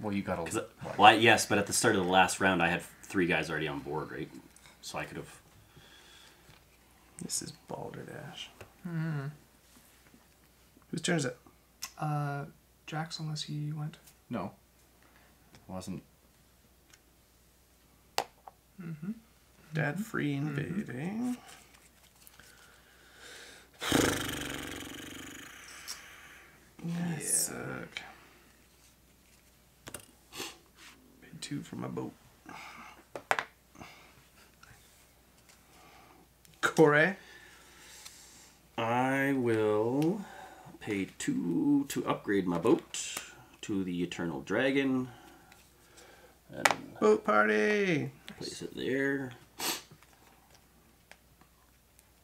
Well, you got a. well, I, yes, but at the start of the last round, I had three guys already on board, right? So I could have. This is Balderdash. Hmm. Whose turn is it? uh, Jax, unless he went. No. It Wasn't. Mm-hmm. Dad free mm-hmm. invading. Yeah. Suck. Paid two for my boat. Corey. I will pay two to upgrade my boat to the Eternal Dragon. And Boat party. Place it there.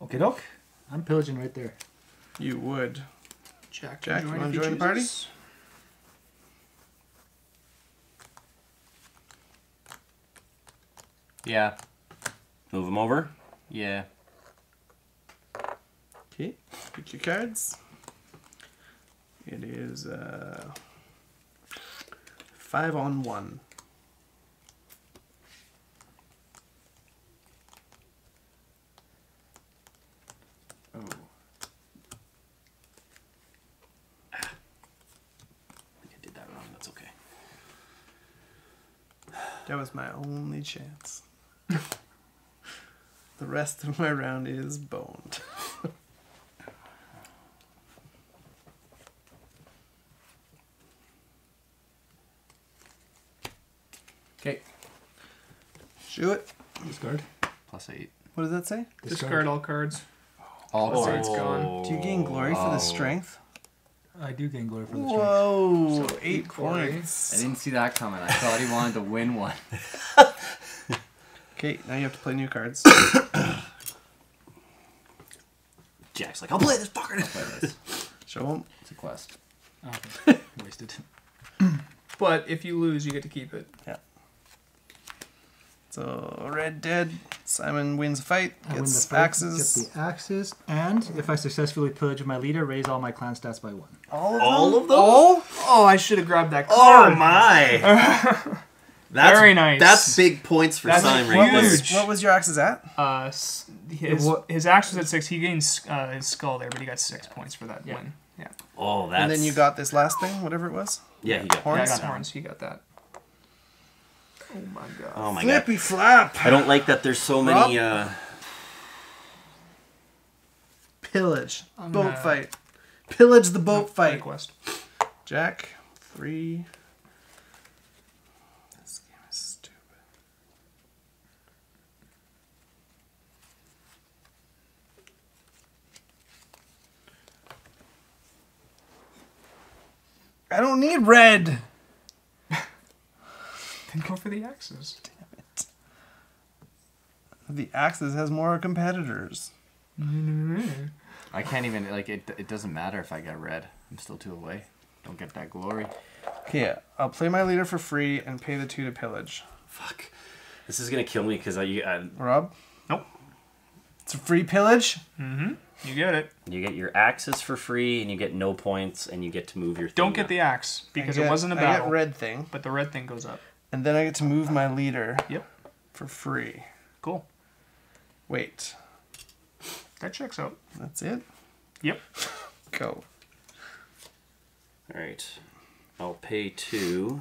Okay, doke. I'm pillaging right there. You would. Jack, Jack, you wanna join the party? Yeah. Move them over. Yeah. Okay. Pick your cards. It is uh, five on one. Oh. I think I did that wrong. That's okay. That was my only chance. the rest of my round is boned. Okay. Shoot it. Discard. Plus eight. What does that say? Discard all cards. All Oh. cards. it's gone. Do you gain glory for the Oh. strength? I do gain glory from the strength. Whoa, So eight eight glory. points. I didn't see that coming. I thought he wanted to win one. Okay, now you have to play new cards. Jack's like, I'll play this fucker. Play this. Show him. It's a quest. Okay. Wasted. But if you lose, you get to keep it. So Red Dead. Simon wins a fight. I win the Gets fight, axes. Get the axes, and if I successfully pillage my leader, raise all my clan stats by one. All of them? Oh, oh! I should have grabbed that Oh my! That's, Very nice. That's big points for That's Simon What was, what was your axes at? Uh, s- his What- his axe was at six. He gains uh, his skull there, but he got six points for that Yeah. win. Yeah, Oh, that's. And then you got this last thing, whatever it was. Yeah, he got. yeah, I Horns? got horns. He got that. Oh my god. Oh my god. Flippy flap. I don't like that there's so many. Uh, Pillage. I'm boat gonna- fight. Pillage the boat Play fight. quest. Jack, three. This game is stupid. I don't need red. Then go for the axes. Damn it. The Axis has more competitors. I can't even like it. It doesn't matter if I get red. I'm still two away. Don't get that glory. Okay, I'll play my leader for free and pay the two to pillage. Fuck. This is gonna kill me because I, I Rob? Nope. It's a free pillage? Mm-hmm. You get it. you get your axes for free and you get no points and you get to move your. Thing Don't get up. the axe because I it wasn't a I battle. I get red thing, But the red thing goes up. And then I get to move my leader Yep. for free. Cool. Wait, That checks out. that's it? Yep. Go. All right, I'll pay two.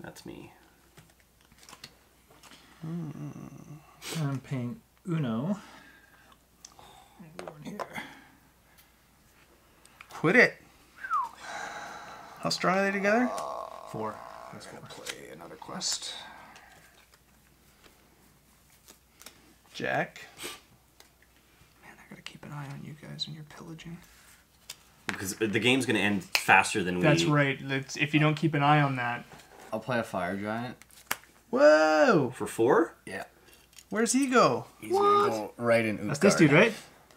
That's me. Hmm. I'm paying Uno. Quit it. How strong are they together? Four. Let's go play another quest. Jack. Man, I gotta keep an eye on you guys when you're pillaging. Because the game's gonna end faster than we. That's right. That's, if you don't keep an eye on that, I'll play a fire giant. Whoa! For four? Yeah. Where's he go? He's gonna go right in. That's this dude, right?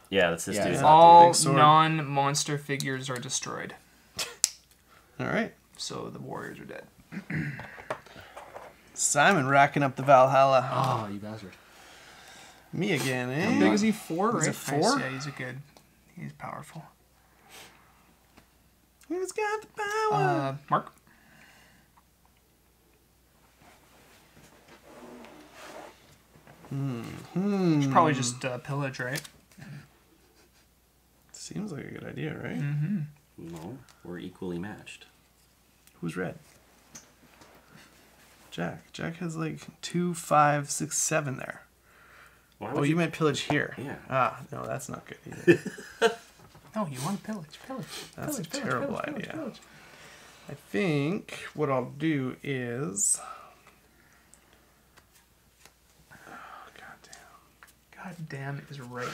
Yeah, that's this Yeah, dude. all non-monster figures are destroyed. All right. So the warriors are dead. Simon racking up the Valhalla. Oh, you bastard. Me again, How eh? big is he? Four, He's right? a four? Yeah, he's a good. He's powerful. Who's got the power? Uh, Mark. hmm. Should probably just uh, pillage, right? Seems like a good idea, right? Mm-hmm. No, we're equally matched. Who's red? Jack. Jack has like two, five, six, seven there. Oh, would you meant pillage here. Yeah. Ah, no, that's not good either. No, you want pillage, pillage. That's a pillage, pillage, terrible pillage, idea. pillage. I think what I'll do is. Oh, goddamn. God damn is right.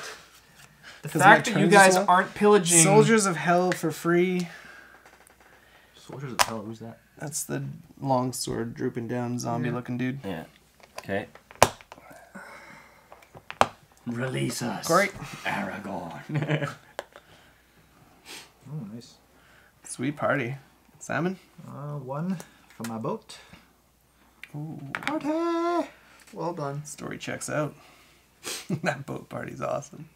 The fact that you guys aren't pillaging. Soldiers of Hell for free. Soldiers of Hell. Who's that? That's the long sword drooping down zombie Yeah. looking dude. Yeah. Okay. Release us. Great. Aragorn. Oh, nice. Sweet party. Salmon? Uh, one for my boat. Party! Well done. Story checks out. that boat party's awesome.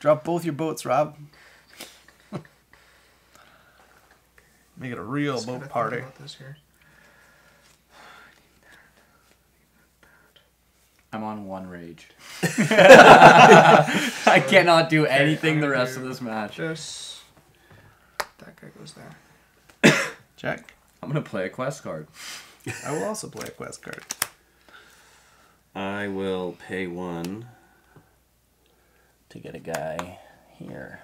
Drop both your boats, Rob. Make it a real Just boat party. about this here. I'm on one rage. I cannot do anything I'm the rest of this match. This. That guy goes there. Jack, I'm gonna play a quest card. I will also play a quest card. I will pay one to get a guy here.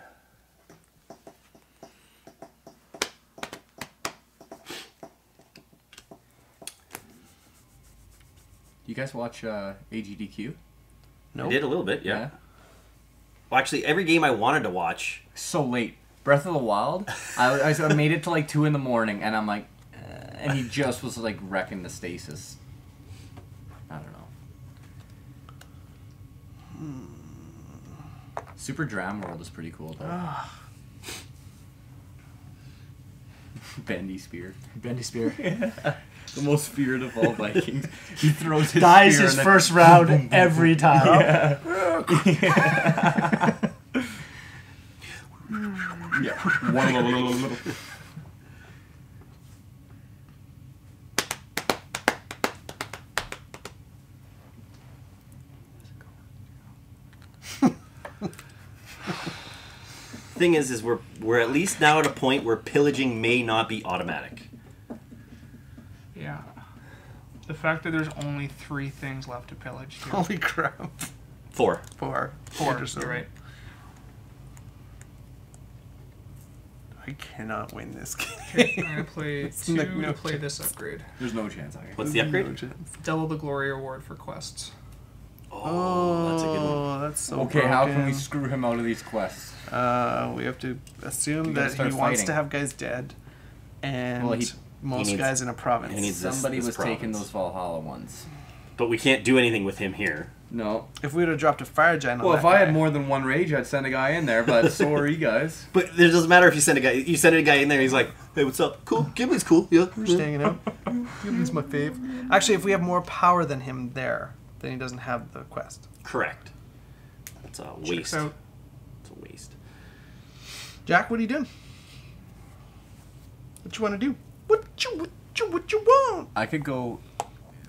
You guys watch uh, AGDQ? No. I did a little bit, yeah. Yeah. Well, actually, every game I wanted to watch. So late. Breath of the Wild. I, I made it to like two in the morning, and I'm like, uh, and he just was like wrecking the stasis. I don't know. Super Dram World is pretty cool though. Bendy spear. Bendy Spear. The most feared of all Vikings. He throws his Dies spear his and first round every time. then, yeah. One little, little, little. Thing is, is we're we're at least now at a point where pillaging may not be automatic. Yeah. The fact that there's only three things left to pillage. Too. Holy crap. Four. Four. Four. Interesting. You're right. I cannot win this game. Okay, I'm gonna play It's two like no to play this upgrade. There's no chance I can. What's the upgrade? No chance. Double the glory award for quests. Oh, that's a good one. Oh, that's so Okay, how can we screw him out of these quests? Uh, we have to assume You gotta that he start wants to have guys dead, and Well, he- most needs- guys in a province. he needs this- Somebody this was taking province. those Valhalla ones. But we can't do anything with him here. No. If we would have dropped a fire giant on Well, that if I guy- had more than one rage, I'd send a guy in there. But so are you guys. But it doesn't matter if you send a guy. You send a guy in there. He's like, "Hey, what's up? Cool. Gimle's cool. Yeah." We're just hanging out. Gimle's my fave. Actually, if we have more power than him there, then he doesn't have the quest. Correct. That's a Checks waste. out. It's a waste. Jack, what are you doing? What you want to do? What you what you what you want? I could go.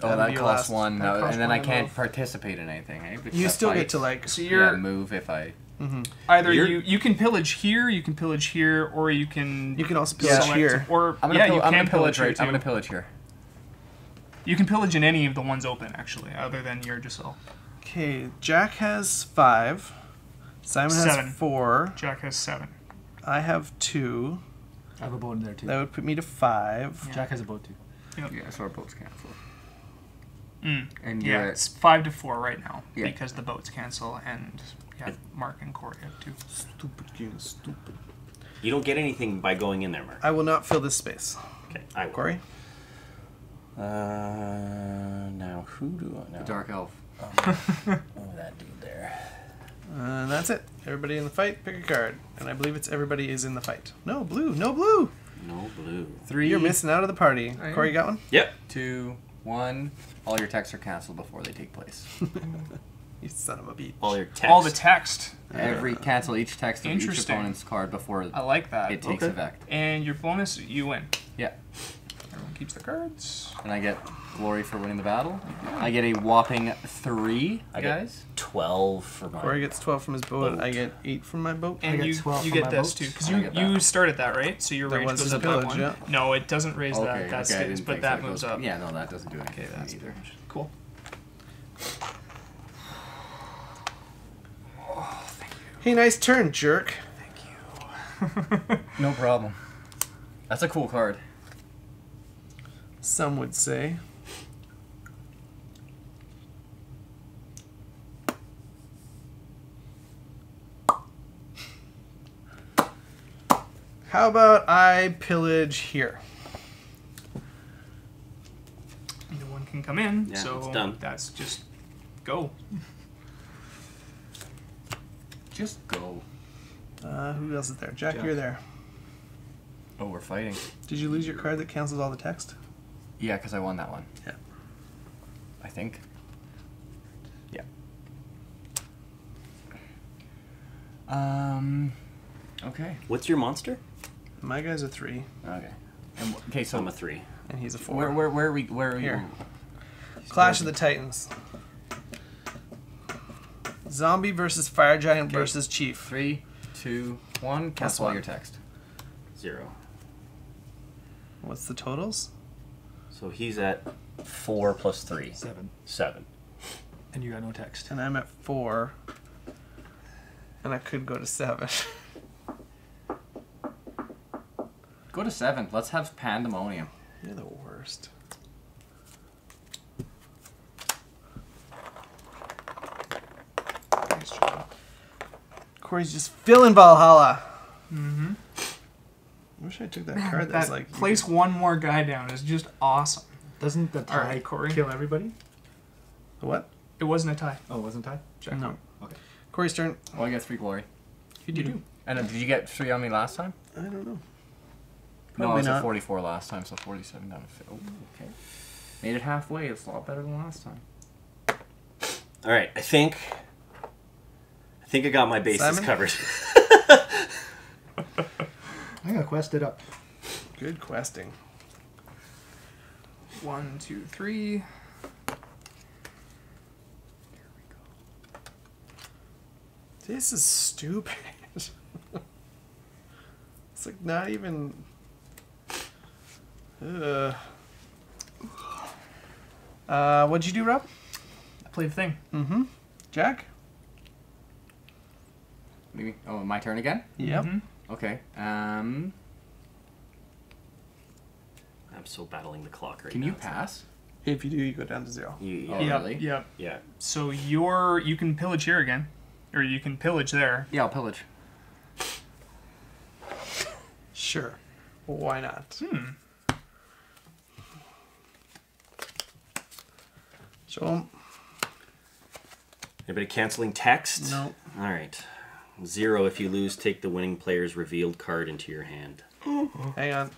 Oh, That'll that costs one, no, and then I can't move. participate in anything. Eh? You Except still get to like. So yeah, you're move if I. either You're- you you can pillage here, you can pillage here, or you can You can also pillage select- here. Or I'm gonna, yeah, pill- you I'm can gonna pillage here right. I'm gonna pillage here. You can pillage in any of the ones open actually, other than your Giselle. Okay, Jack has five. Simon has four. Jack has seven. I have two. I have a boat in there too. That would put me to five. Jack has a boat too. Yeah, so our boat's canceled. Mm. And Yeah, you're it's five to four right now Yeah. because the boats cancel and yeah, Mark and Corey have two. Stupid game, stupid. You don't get anything by going in there, Mark. I will not fill this space. Okay. I will. Corey? Uh, now who do I know? the dark elf. Oh, that dude there. Uh, and that's it. Everybody in the fight, pick a card. And I believe it's everybody is in the fight. No blue, no blue. No blue. Three. You're missing out of the party. I. Corey, you got one? Yep. Two, one. All your texts are canceled before they take place. You son of a beat. All your text. All the text. Every cancel each text of each opponent's card before I like that. it takes Okay. effect. And your bonus, you win. Yeah. Everyone keeps the cards. And I get glory for winning the battle. I get a whopping three, I get guys. twelve for my. Corey gets 12 from his boat. Boat. I get 8 from my boat. And get you 12 you for get my this votes. too because I you get you that. started that right, so your That rage was goes the up by pillage, one. yeah. No, it doesn't raise Okay, that. That okay, I stays, didn't but think that so. Moves goes- up. Yeah, no, that doesn't do anything Okay, for that's either. cool. Hey, nice turn, jerk. No problem. That's a cool card. Some would say. How about I pillage here? No one can come in, Yeah, so it's done. that's just go. Just go. Uh, who else is there? Jack, Jack. you're there. Oh, we're fighting. Did you lose your card that cancels all the text? Yeah, because I won that one. Yeah. I think. Yeah. Um. Okay. What's your monster? My guy's a three, Okay. And, okay, so I'm a three. and he's a four. where, where, where are we? Where are we? Here. Clash of the Titans. Zombie versus Fire Giant Okay. versus Chief. Three, two, one. Plus Cancel all your text. Zero. What's the totals? So he's at four plus three. Seven. Seven. And you got no text. And I'm at four. And I could go to seven. Go to seven. Let's have pandemonium. You're the worst. Nice job. Corey's just filling Valhalla. Mm-hmm. I wish I took that card That that's like you place one more guy down is just awesome. Doesn't the tie right, Corey. kill everybody? could- What? It wasn't a tie. Oh, it wasn't a tie? Jack. No. Okay. Corey's turn. Oh, I get three glory. You do. And uh, did you get three on me last time? I don't know. No, I was not. at 44 last time, so 47 down to fi- Oh, okay. Made it halfway. It's a lot better than last time. All right. I think. I think I got my bases Simon? covered. I'm gonna quest it up. Good questing. One, two, three. This is stupid. it's like not even. Ugh. Uh, what'd you do, Rob? I played the thing. Mm-hmm. Jack? Maybe. Oh, my turn again. Yep. Mhm. Okay. Um. I'm still battling the clock right Can now. you pass? If you do, you go down to zero. You, Oh, yeah. yep. really? Yep. yeah. So you're you can pillage here again, or you can pillage there. Yeah, I'll pillage. Sure. Well, why not? Hmm. Show 'em. Anybody canceling text? No. All right. Zero if you lose, take the winning player's revealed card into your hand. Hang on.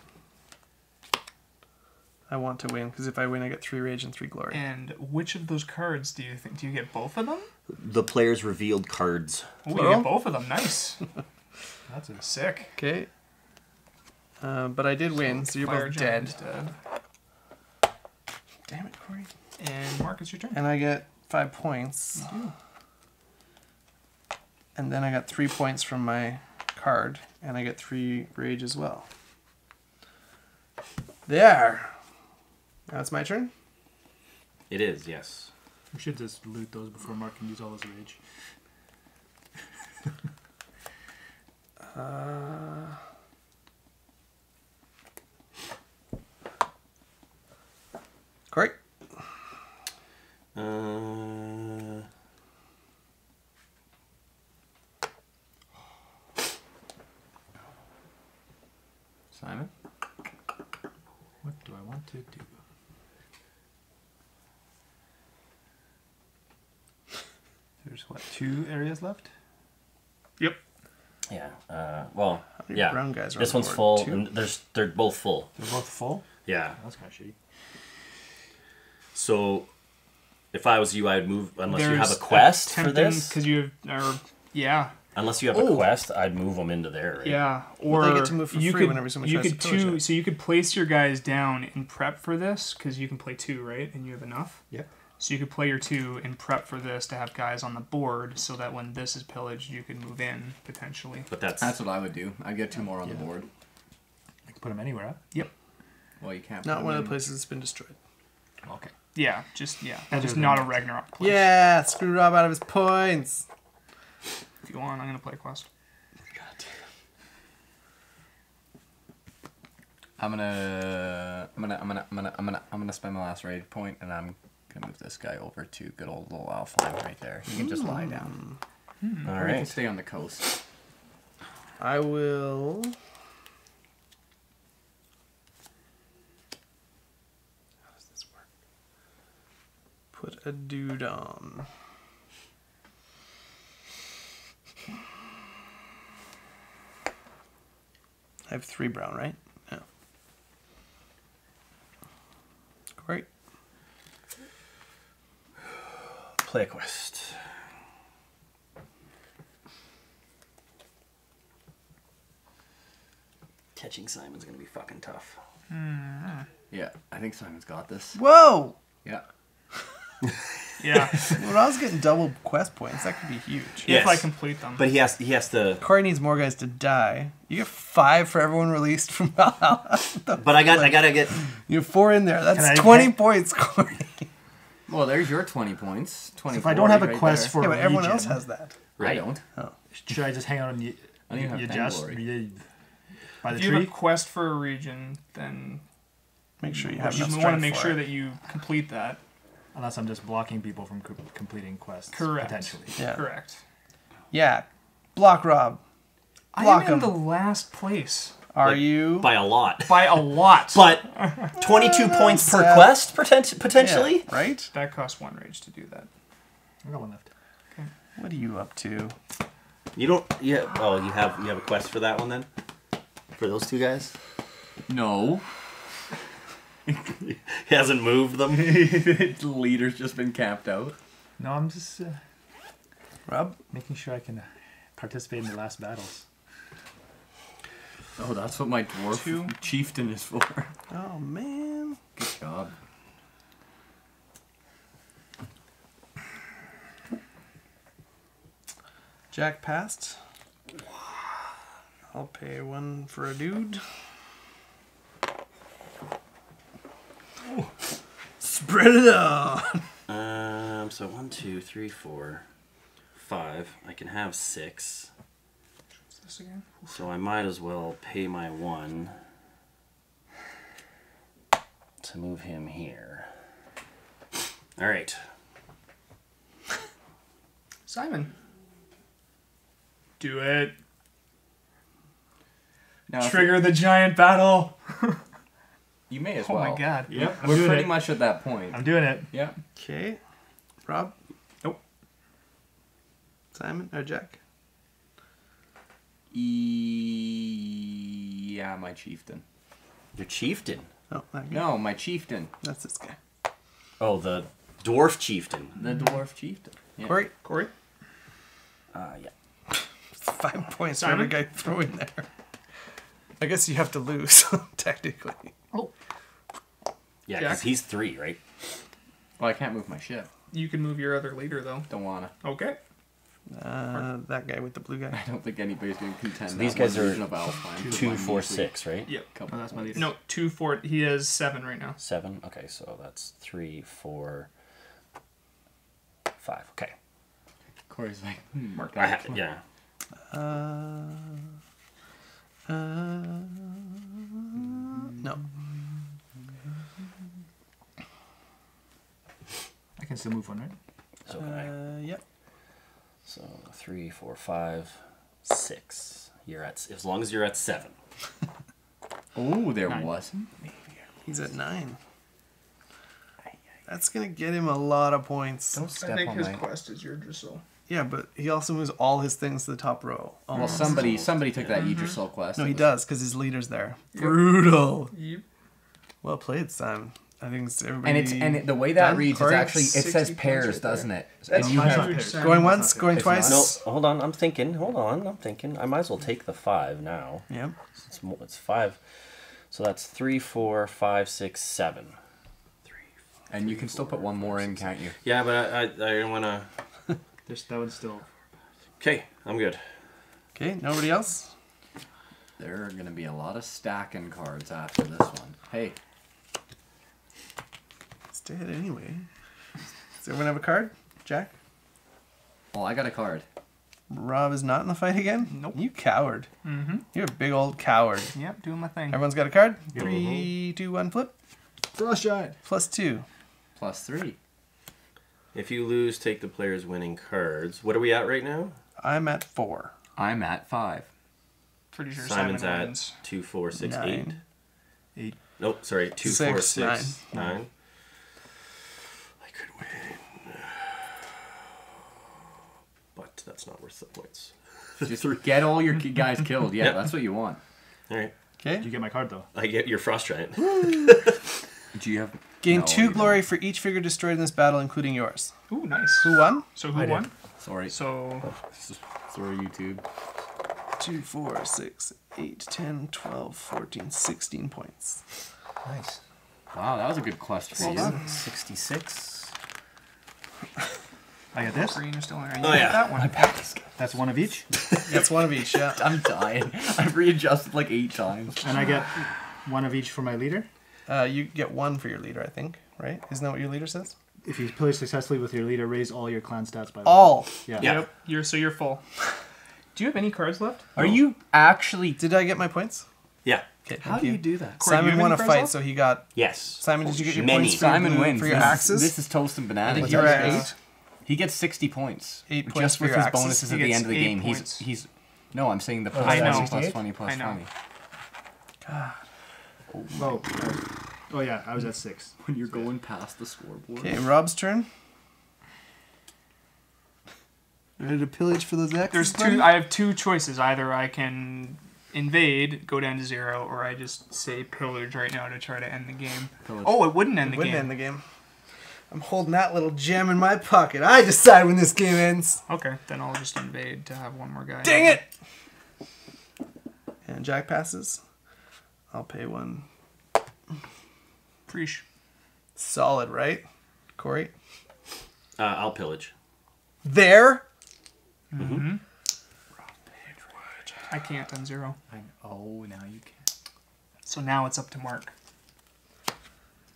I want to win because if I win, I get three rage and three glory. And which of those cards do you think? Do you get both of them? The player's revealed cards. Oh, you get both of them. Nice. That's a Sick. Okay. Uh, but I did win, so you're both dead. dead. Damn it, Corey. And Mark, it's your turn. And I get five points. And then I got three points from my card, and I get three rage as well. There. Now it's my turn. It is, yes. We should just loot those before Mark can use all his rage. Uh, Corey. Uh, Simon? What do I want to do? There's what, two areas left? Yep. yeah. Uh, well, yeah. brown guys are this on one's the full. Two? and there's they're both full. They're both full? Yeah. That's kind of shitty. So, if I was you, I'd move unless you have a There's quest for this. because you have, or yeah, Unless you have Oh. a quest, I'd move them into there. Right? yeah, Well, or they get to move for you free could whenever someone you tries could to pillage two, it. so you could place your guys down and prep for this because you can play two, right? And you have enough. Yep. So you could play your two and prep for this to have guys on the board, so that when this is pillaged, you can move in potentially. But that's, That's what I would do. I'd get two more on the board. I can put them anywhere, huh? Yep. Well, you can't. Not put one them of the places that's been destroyed. Okay. Yeah, just yeah, Other just not a Ragnarok quest. Yeah, screw Rob out of his points. If you want, I'm gonna play a quest. I'm gonna, I'm gonna, I'm gonna, I'm gonna, I'm gonna, I'm gonna spend my last raid point, and I'm gonna move this guy over to good old little Alfheim right there. He can just lie down. Hmm. Hmm. all Or he can stay on the coast. I will. How does this work? Put a dude on. I have three brown, right? Yeah. Great. Play a quest. Catching Simon's gonna be fucking tough. Hmm. Yeah, I think Simon's got this. Whoa! Yeah. Yeah, When I was getting double quest points, that could be huge. Yes. if I complete them. But he has he has to. Corey needs more guys to die. You get five for everyone released from Valhalla. But I got I gotta get. You have four in there. That's I- 20 can- points, Corey. Well, there's your 20 points. 20. if I don't have a quest for yeah, but everyone else has that. Right. I don't. Oh. Should I just hang out on the I don't even have just Vainglory. by the if you have a tree? quest for a region, then Make sure you have you enough want to make for sure it. that you complete that. Unless I'm just blocking people from co- completing quests. Correct. Potentially. Yeah. Correct. Yeah. Block Rob. Block I Block am in 'em. the last place Are Like, you? by a lot. by a lot. But 22 points per Seth. quest potent- potentially. Yeah, right? that costs one rage to do that. I got one left. Okay. What are you up to? You don't. Yeah. Oh, you have you have a quest for that one then. For those two guys. No. He hasn't moved them. the leader's just been capped out. No, I'm just uh, Rob? making sure I can uh, participate in the last battles. Oh, that's what my dwarf Two. chieftain is for. Oh, man. Good job. Jack passed. I'll pay one for a dude. Spread it out. Um. So one, two, three, four, five. I can have six. This again? So I might as well pay my one to move him here. All right. Simon. Do it. Now, Trigger the giant battle. You may as Oh well. my god. Yep, I'm We're pretty it. much at that point. I'm doing it. Yeah. Okay. Rob? Nope. Simon or Jack? E- yeah, my chieftain. Your chieftain. Oh. No, my chieftain. That's this guy. Oh, the dwarf chieftain. The dwarf chieftain. Yeah. Corey? Corey. Uh, yeah. Five points for every guy throwing there. I guess you have to lose, technically. Oh. Yeah, Jack? because he's three, right? Well, I can't move my ship. You can move your other leader though. Don't wanna. Okay. Uh, that guy with the blue guy. I don't think anybody's gonna contend. So that these guys are region of Alfheim. Two, four, six, right? Yep. Couple Oh, that's my leader. No, two, four. He has seven right now. Seven. Okay, so that's three, four, five. Okay. Corey's like, hmm, mark that. yeah. Uh, uh, no. I can still move one, right? So can I. Uh, yep. So three, four, five, six. You're at as long as you're at seven. Oh, there Nine. wasn't. He's at nine. That's gonna get him a lot of points. Don't I step think on his my. quest is Yggdrasil. Yeah, but he also moves all his things to the top row. Well, Almost. somebody somebody took that Yggdrasil quest. no, It he was- does because his leader's there. Brutal. Yep. Well played, Simon. I think it's everybody. And it's and it, the way that Done? reads is Corey? actually it 60 says points pairs, right there. doesn't it? That's and you huge. have Simon. going once, going It's twice. No, hold on. I'm thinking. Hold on. I'm thinking. I might as well take the five now. Yep. It's mo- it's five. So that's three, four, five, six, seven. and you can still put one more in, can't you? Yeah, but I I, I don't want to. There's, that one's still. Okay, I'm good. Okay. Nobody else. There are gonna be a lot of stacking cards after this one. Hey, It's dead anyway. Does everyone have a card? Jack. well I got a card. Rob is not in the fight again. Nope. You coward. Mm-hmm. You're a big old coward. Yep. Doing my thing. Everyone's got a card. Three, two, one, flip. Frost giant. Plus two. Plus three. If you lose, take the player's winning cards. What are we at right now? I'm at four. I'm at five. Pretty sure Simon's Simon at wins. two, four, six, eight. Nine. Eight. Nope, sorry, two, four, Six, six, nine. I could win, but that's not worth the points. Just get all your guys killed. Yeah, Yep. that's what you want. All right, Okay. You get my card though. I get your frost giant. Do you have Gain No, two you glory for each figure destroyed in this battle, including yours. Ooh, nice. Who won? So who I did. won? Sorry. So Sorry, YouTube. Two, four, six, eight, 10, 12, 14, 16 points. Nice. Wow, that was a good quest for Well you. done. Sixty-six. I get this. green is still there. You Oh, yeah. that one. That's one of each, That's one of each, yeah. I'm dying. I've readjusted like eight times. and I get one of each for my leader. Uh, you get one for your leader, I think, right? Isn't that what your leader says? If you play successfully with your leader, raise all your clan stats by one. All. Yeah. Yeah. Yep. You're so you're full. Do you have any cards left? Are you actually? Did I get my points? Yeah. Okay, How thank do you. you do that? Corey, Simon have won a fight, left? so he got. Yes. Simon, did you get your Many. points for, Simon your- wins. for your this, axes? Is, this is toast and bananas. think you're at eight. He gets sixty points. Eight just points for with your his axes? bonuses He at the end of the game. points. He's he's. No, I'm saying the plus I know. 20, plus twenty plus I know. Twenty. Oh, oh yeah, I was at six. When you're going past the scoreboard. Okay, Rob's turn. Ready to pillage for those axes? There's buddy? two. I have two choices. Either I can invade, go down to zero, or I just say pillage right now to try to end the game. Pillage. Oh, it wouldn't end the Wouldn't game. end the game. I'm holding that little gem in my pocket. I decide when this game ends. Okay, then I'll just invade to have one more guy. Dang it! And Jack passes. I'll pay one. Preach. Solid, right? Corey? Uh, I'll pillage. There? Mm-hmm. I can't on zero. I, oh, now you can. So now it's up to Mark.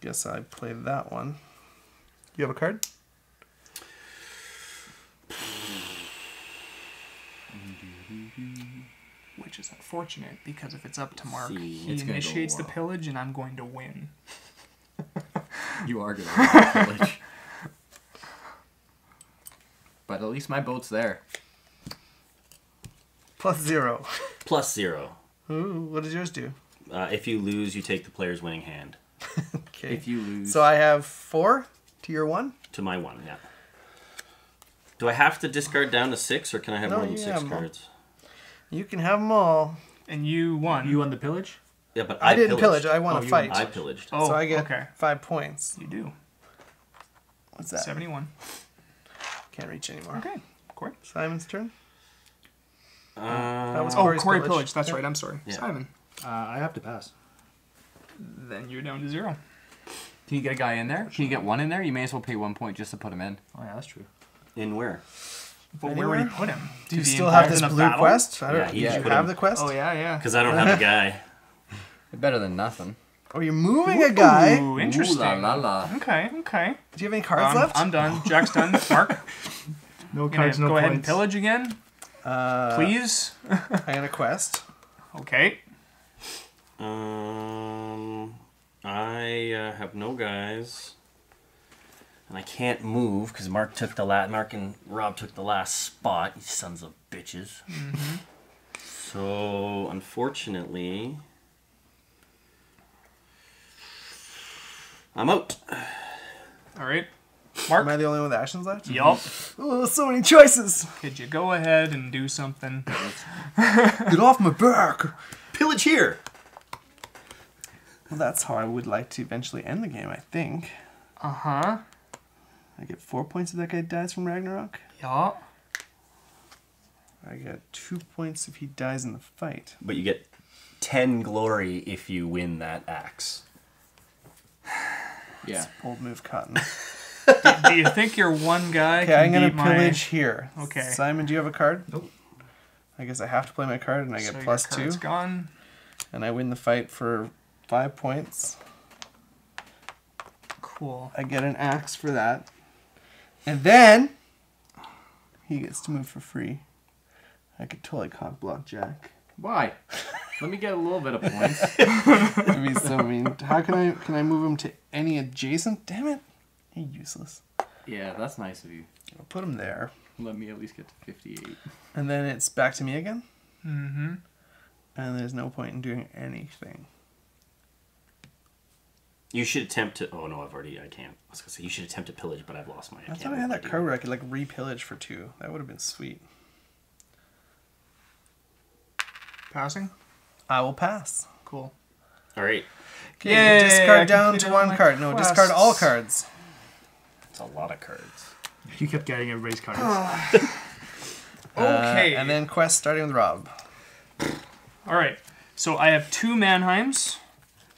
Guess I played that one. You have a card? Which is unfortunate because if it's up to Mark, See, he it's go initiates the pillage and I'm going to win. You are gonna win the village. But at least my boat's there. Plus zero. Plus zero. Ooh, what does yours do? Uh, if you lose, you take the player's winning hand Okay. If you lose, So I have four to your one. to my one. Yeah. Do I have to discard down to six, or can I have No, more than you six cards? more. Cards? You can have them all. And you won. You won the pillage? Yeah, but I, I, didn't pillaged. pillage. I won Oh, a you fight. I pillaged. oh, so I get okay. five points. You do. What's that? 71. Can't reach anymore. Okay. Corey. Simon's turn. Uh, That was Oh, Corey's Corey pillage. pillage. That's Yeah. right. I'm sorry. Yeah. Simon. Uh, I have to pass. Then you're down to zero. can you get a guy in there? Can you get one in there? You may as well pay one point just to put him in. Oh, yeah, that's true. in where? But where would he put him? Do you still have this blue battle? quest? I don't, Yeah, he did just you have him- the quest? Oh yeah, yeah. Because I don't have a guy. Better than nothing. Oh, you're moving a guy. Ooh, interesting. Ooh la la la. Okay, okay. Do you have any cards Um, left? I'm done. Jack's done. Mark, No cards, no go ahead and pillage again, Uh, please. I got a quest. Okay. Um, I uh, have no guys, and I can't move because Mark took the last. Mark and Rob took the last spot. You sons of bitches. So unfortunately, I'm out. All right. Mark? Am I the only one with actions left? Yup. Oh, so many choices. Could you go ahead and do something? Get off my back. Pillage here. Well, that's how I would like to eventually end the game, I think. Uh huh. I get four points if that guy dies from Ragnarok. Yup. I get two points if he dies in the fight. But you get ten glory if you win that axe. Yeah. Old move cotton. do you think your one guy Okay, I'm gonna beat my... pillage here. Okay. Simon, do you have a card? Nope. I guess I have to play my card and I So get your plus two. card's gone. And I win the fight for five points. Cool. I get an axe for that. And then he gets to move for free. I could totally cock block Jack. Why? Let me get a little bit of points. That'd be so mean. How can I can I move him to any adjacent? Damn it. You're useless. yeah, that's nice of you. I'll put him there. Let me at least get to 58. And then it's back to me again. Mm-hmm. And there's no point in doing anything. You should attempt to. Oh no, I've already. I can't. I was gonna say you should attempt to pillage, but I've lost my. I can't thought I had that card where I could like re-pillage for two. That would have been sweet. Passing. I will pass. Cool. All right, Okay, Yay, discard down to one my card. No, discard all cards. it's a lot of cards. You kept getting everybody's cards. Uh, Okay. and then quest starting with Rob. All right. So I have two Manheims,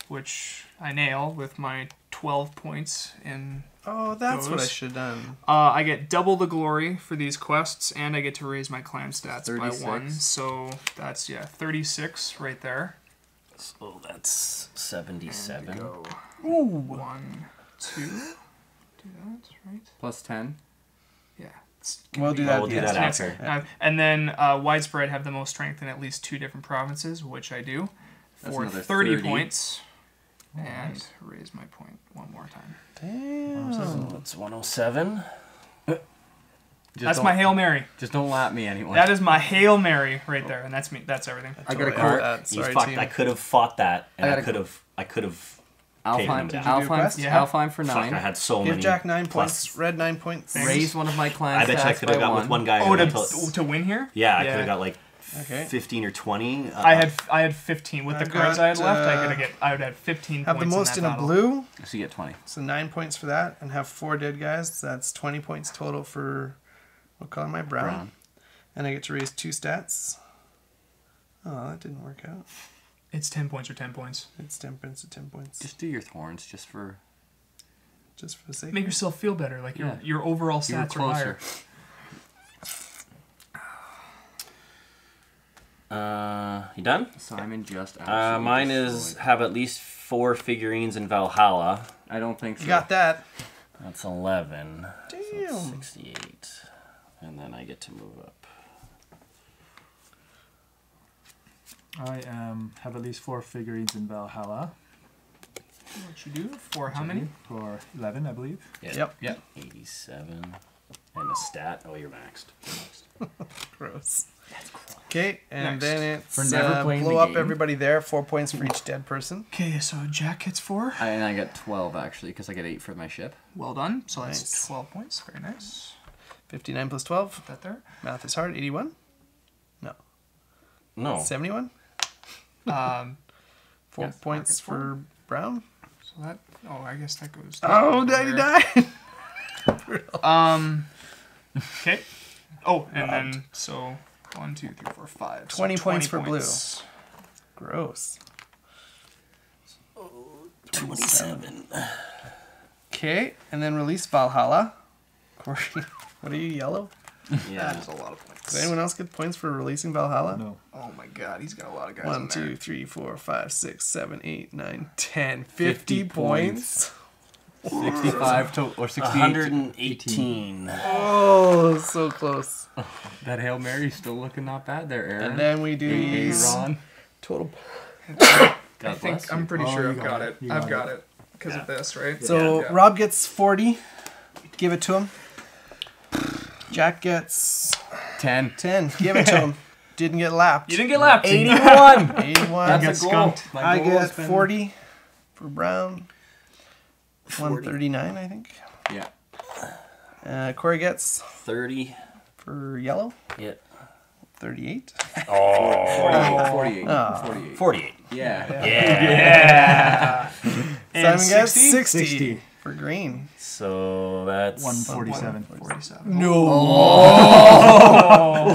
which I nail with my 12 points in. Oh, that's what I should have done. Uh, I get double the glory for these quests, and I get to raise my clan stats by one. So that's yeah, 36 right there. So that's And seventy-seven. go Ooh. one, two. Do that right? Plus 10. Yeah. We'll gonna do that. we'll do that after. Uh, and then uh, widespread have the most strength in at least two different provinces, which I do for 30, 30. points. And raise my point one more time. Damn. That's one hundred seven. Just that's my hail mary. Just don't lap me, anyone. That is my hail mary right there, and that's me. That's everything. I got a Totally card. You Sorry, fucked. team. I could have fought that, and I I, got a- could have. I could have. taken Alfheim, them down. Did you do a quest? Yeah. Alfheim for Fuck, 9. I had so Give many. Jack nine plus- points. Red nine points. Raise one of my clan I bet you I could have by got one. with one guy. Oh, to, until- to win here? yeah, I could have got like Okay. fifteen or twenty. Uh, I had I had 15 with the I've cards I had got, left. I uh, could get I would have 15 Have the most in, in a blue. So you get 20. So nine points for that, and have four dead guys. That's twenty points total for what color am I? Brown. Brown. And I get to raise two stats. Oh, that didn't work out. It's 10 points or 10 points. It's ten points or ten points. Just do your thorns, just for. Just for the sake. Make yourself feel better. Like your Yeah. your overall You were stats are higher. Uh, you done? Simon just Uh, absolutely mine is destroyed. have at least four figurines in Valhalla. I don't think so. You got that. That's eleven. So that's Damn. Sixty-eight, and then I get to move up. I um, have at least four figurines in Valhalla What you do? For how many? for 11, I believe. Yeah. Yep. Yep. Eighty-seven, and a stat. Oh, you're maxed. Gross. That's cool. Okay, and Next. then it's For never uh, playing blow the up game. everybody there. Four points for each dead person. Okay, so Jack hits four. I, and I get 12 actually, because I get 8 for my ship. Well done. So that's Nice. 12 points. Very nice. 59 plus 12. Put that there. Math is hard. 81? No. No. 71? Um, Four Yes, points mark it for Brown. so that. Oh, I guess that goes. Oh, over daddy there. died. Um. Okay. Oh, and then so one, two, three, four, five. So 20 points for blue. points. Gross. 27. Okay, and then release Valhalla. Corey, what are you, yellow? That Yeah. is a lot of points. Does anyone else get points for releasing Valhalla? No. Oh my god, he's got a lot of guys One, in two, there. three, four, five, six, seven, eight, nine, ten, 50, 50 points. 65 to, or 68. 118. Oh, so close. That Hail Mary's still looking not bad there, Aaron. And then we do Hey, these Ron. total. I think bless I'm pretty Oh, sure you I've got got it. it. I've got got it because of this, right? So Yeah. Rob gets 40. Give it to him. Jack gets 10. 10. Give it to him. Didn't get lapped. You didn't get lapped. 81! 81. That's got a goal. skunked. I goal get 40 for Brown. 139, I think. Yeah. Uh, Corey gets 30. for yellow Yeah. 38. 48. 48. Ah. 48. 48. Yeah. Yeah. And Simon gets 60? 60, 60. for green. So that's 147. 47. No.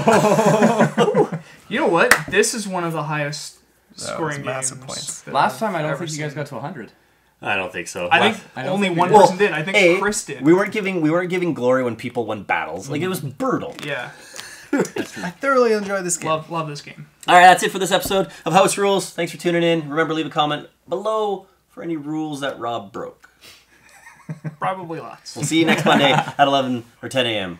You know what? This is one of the highest was scoring massive games points. that Last I've time I don't ever think you guys seen. got to 100. I don't think so. I think I only think we one did. person did. I think A, Chris did. we weren't giving we weren't giving glory when people won battles. Like it was mm-hmm. brutal. yeah, I thoroughly enjoy this game. love love this game. All right, that's it for this episode of House Rules. Thanks for tuning in. Remember, leave a comment below for any rules that Rob broke. Probably lots. We'll see you next Monday at 11 or 10 a.m.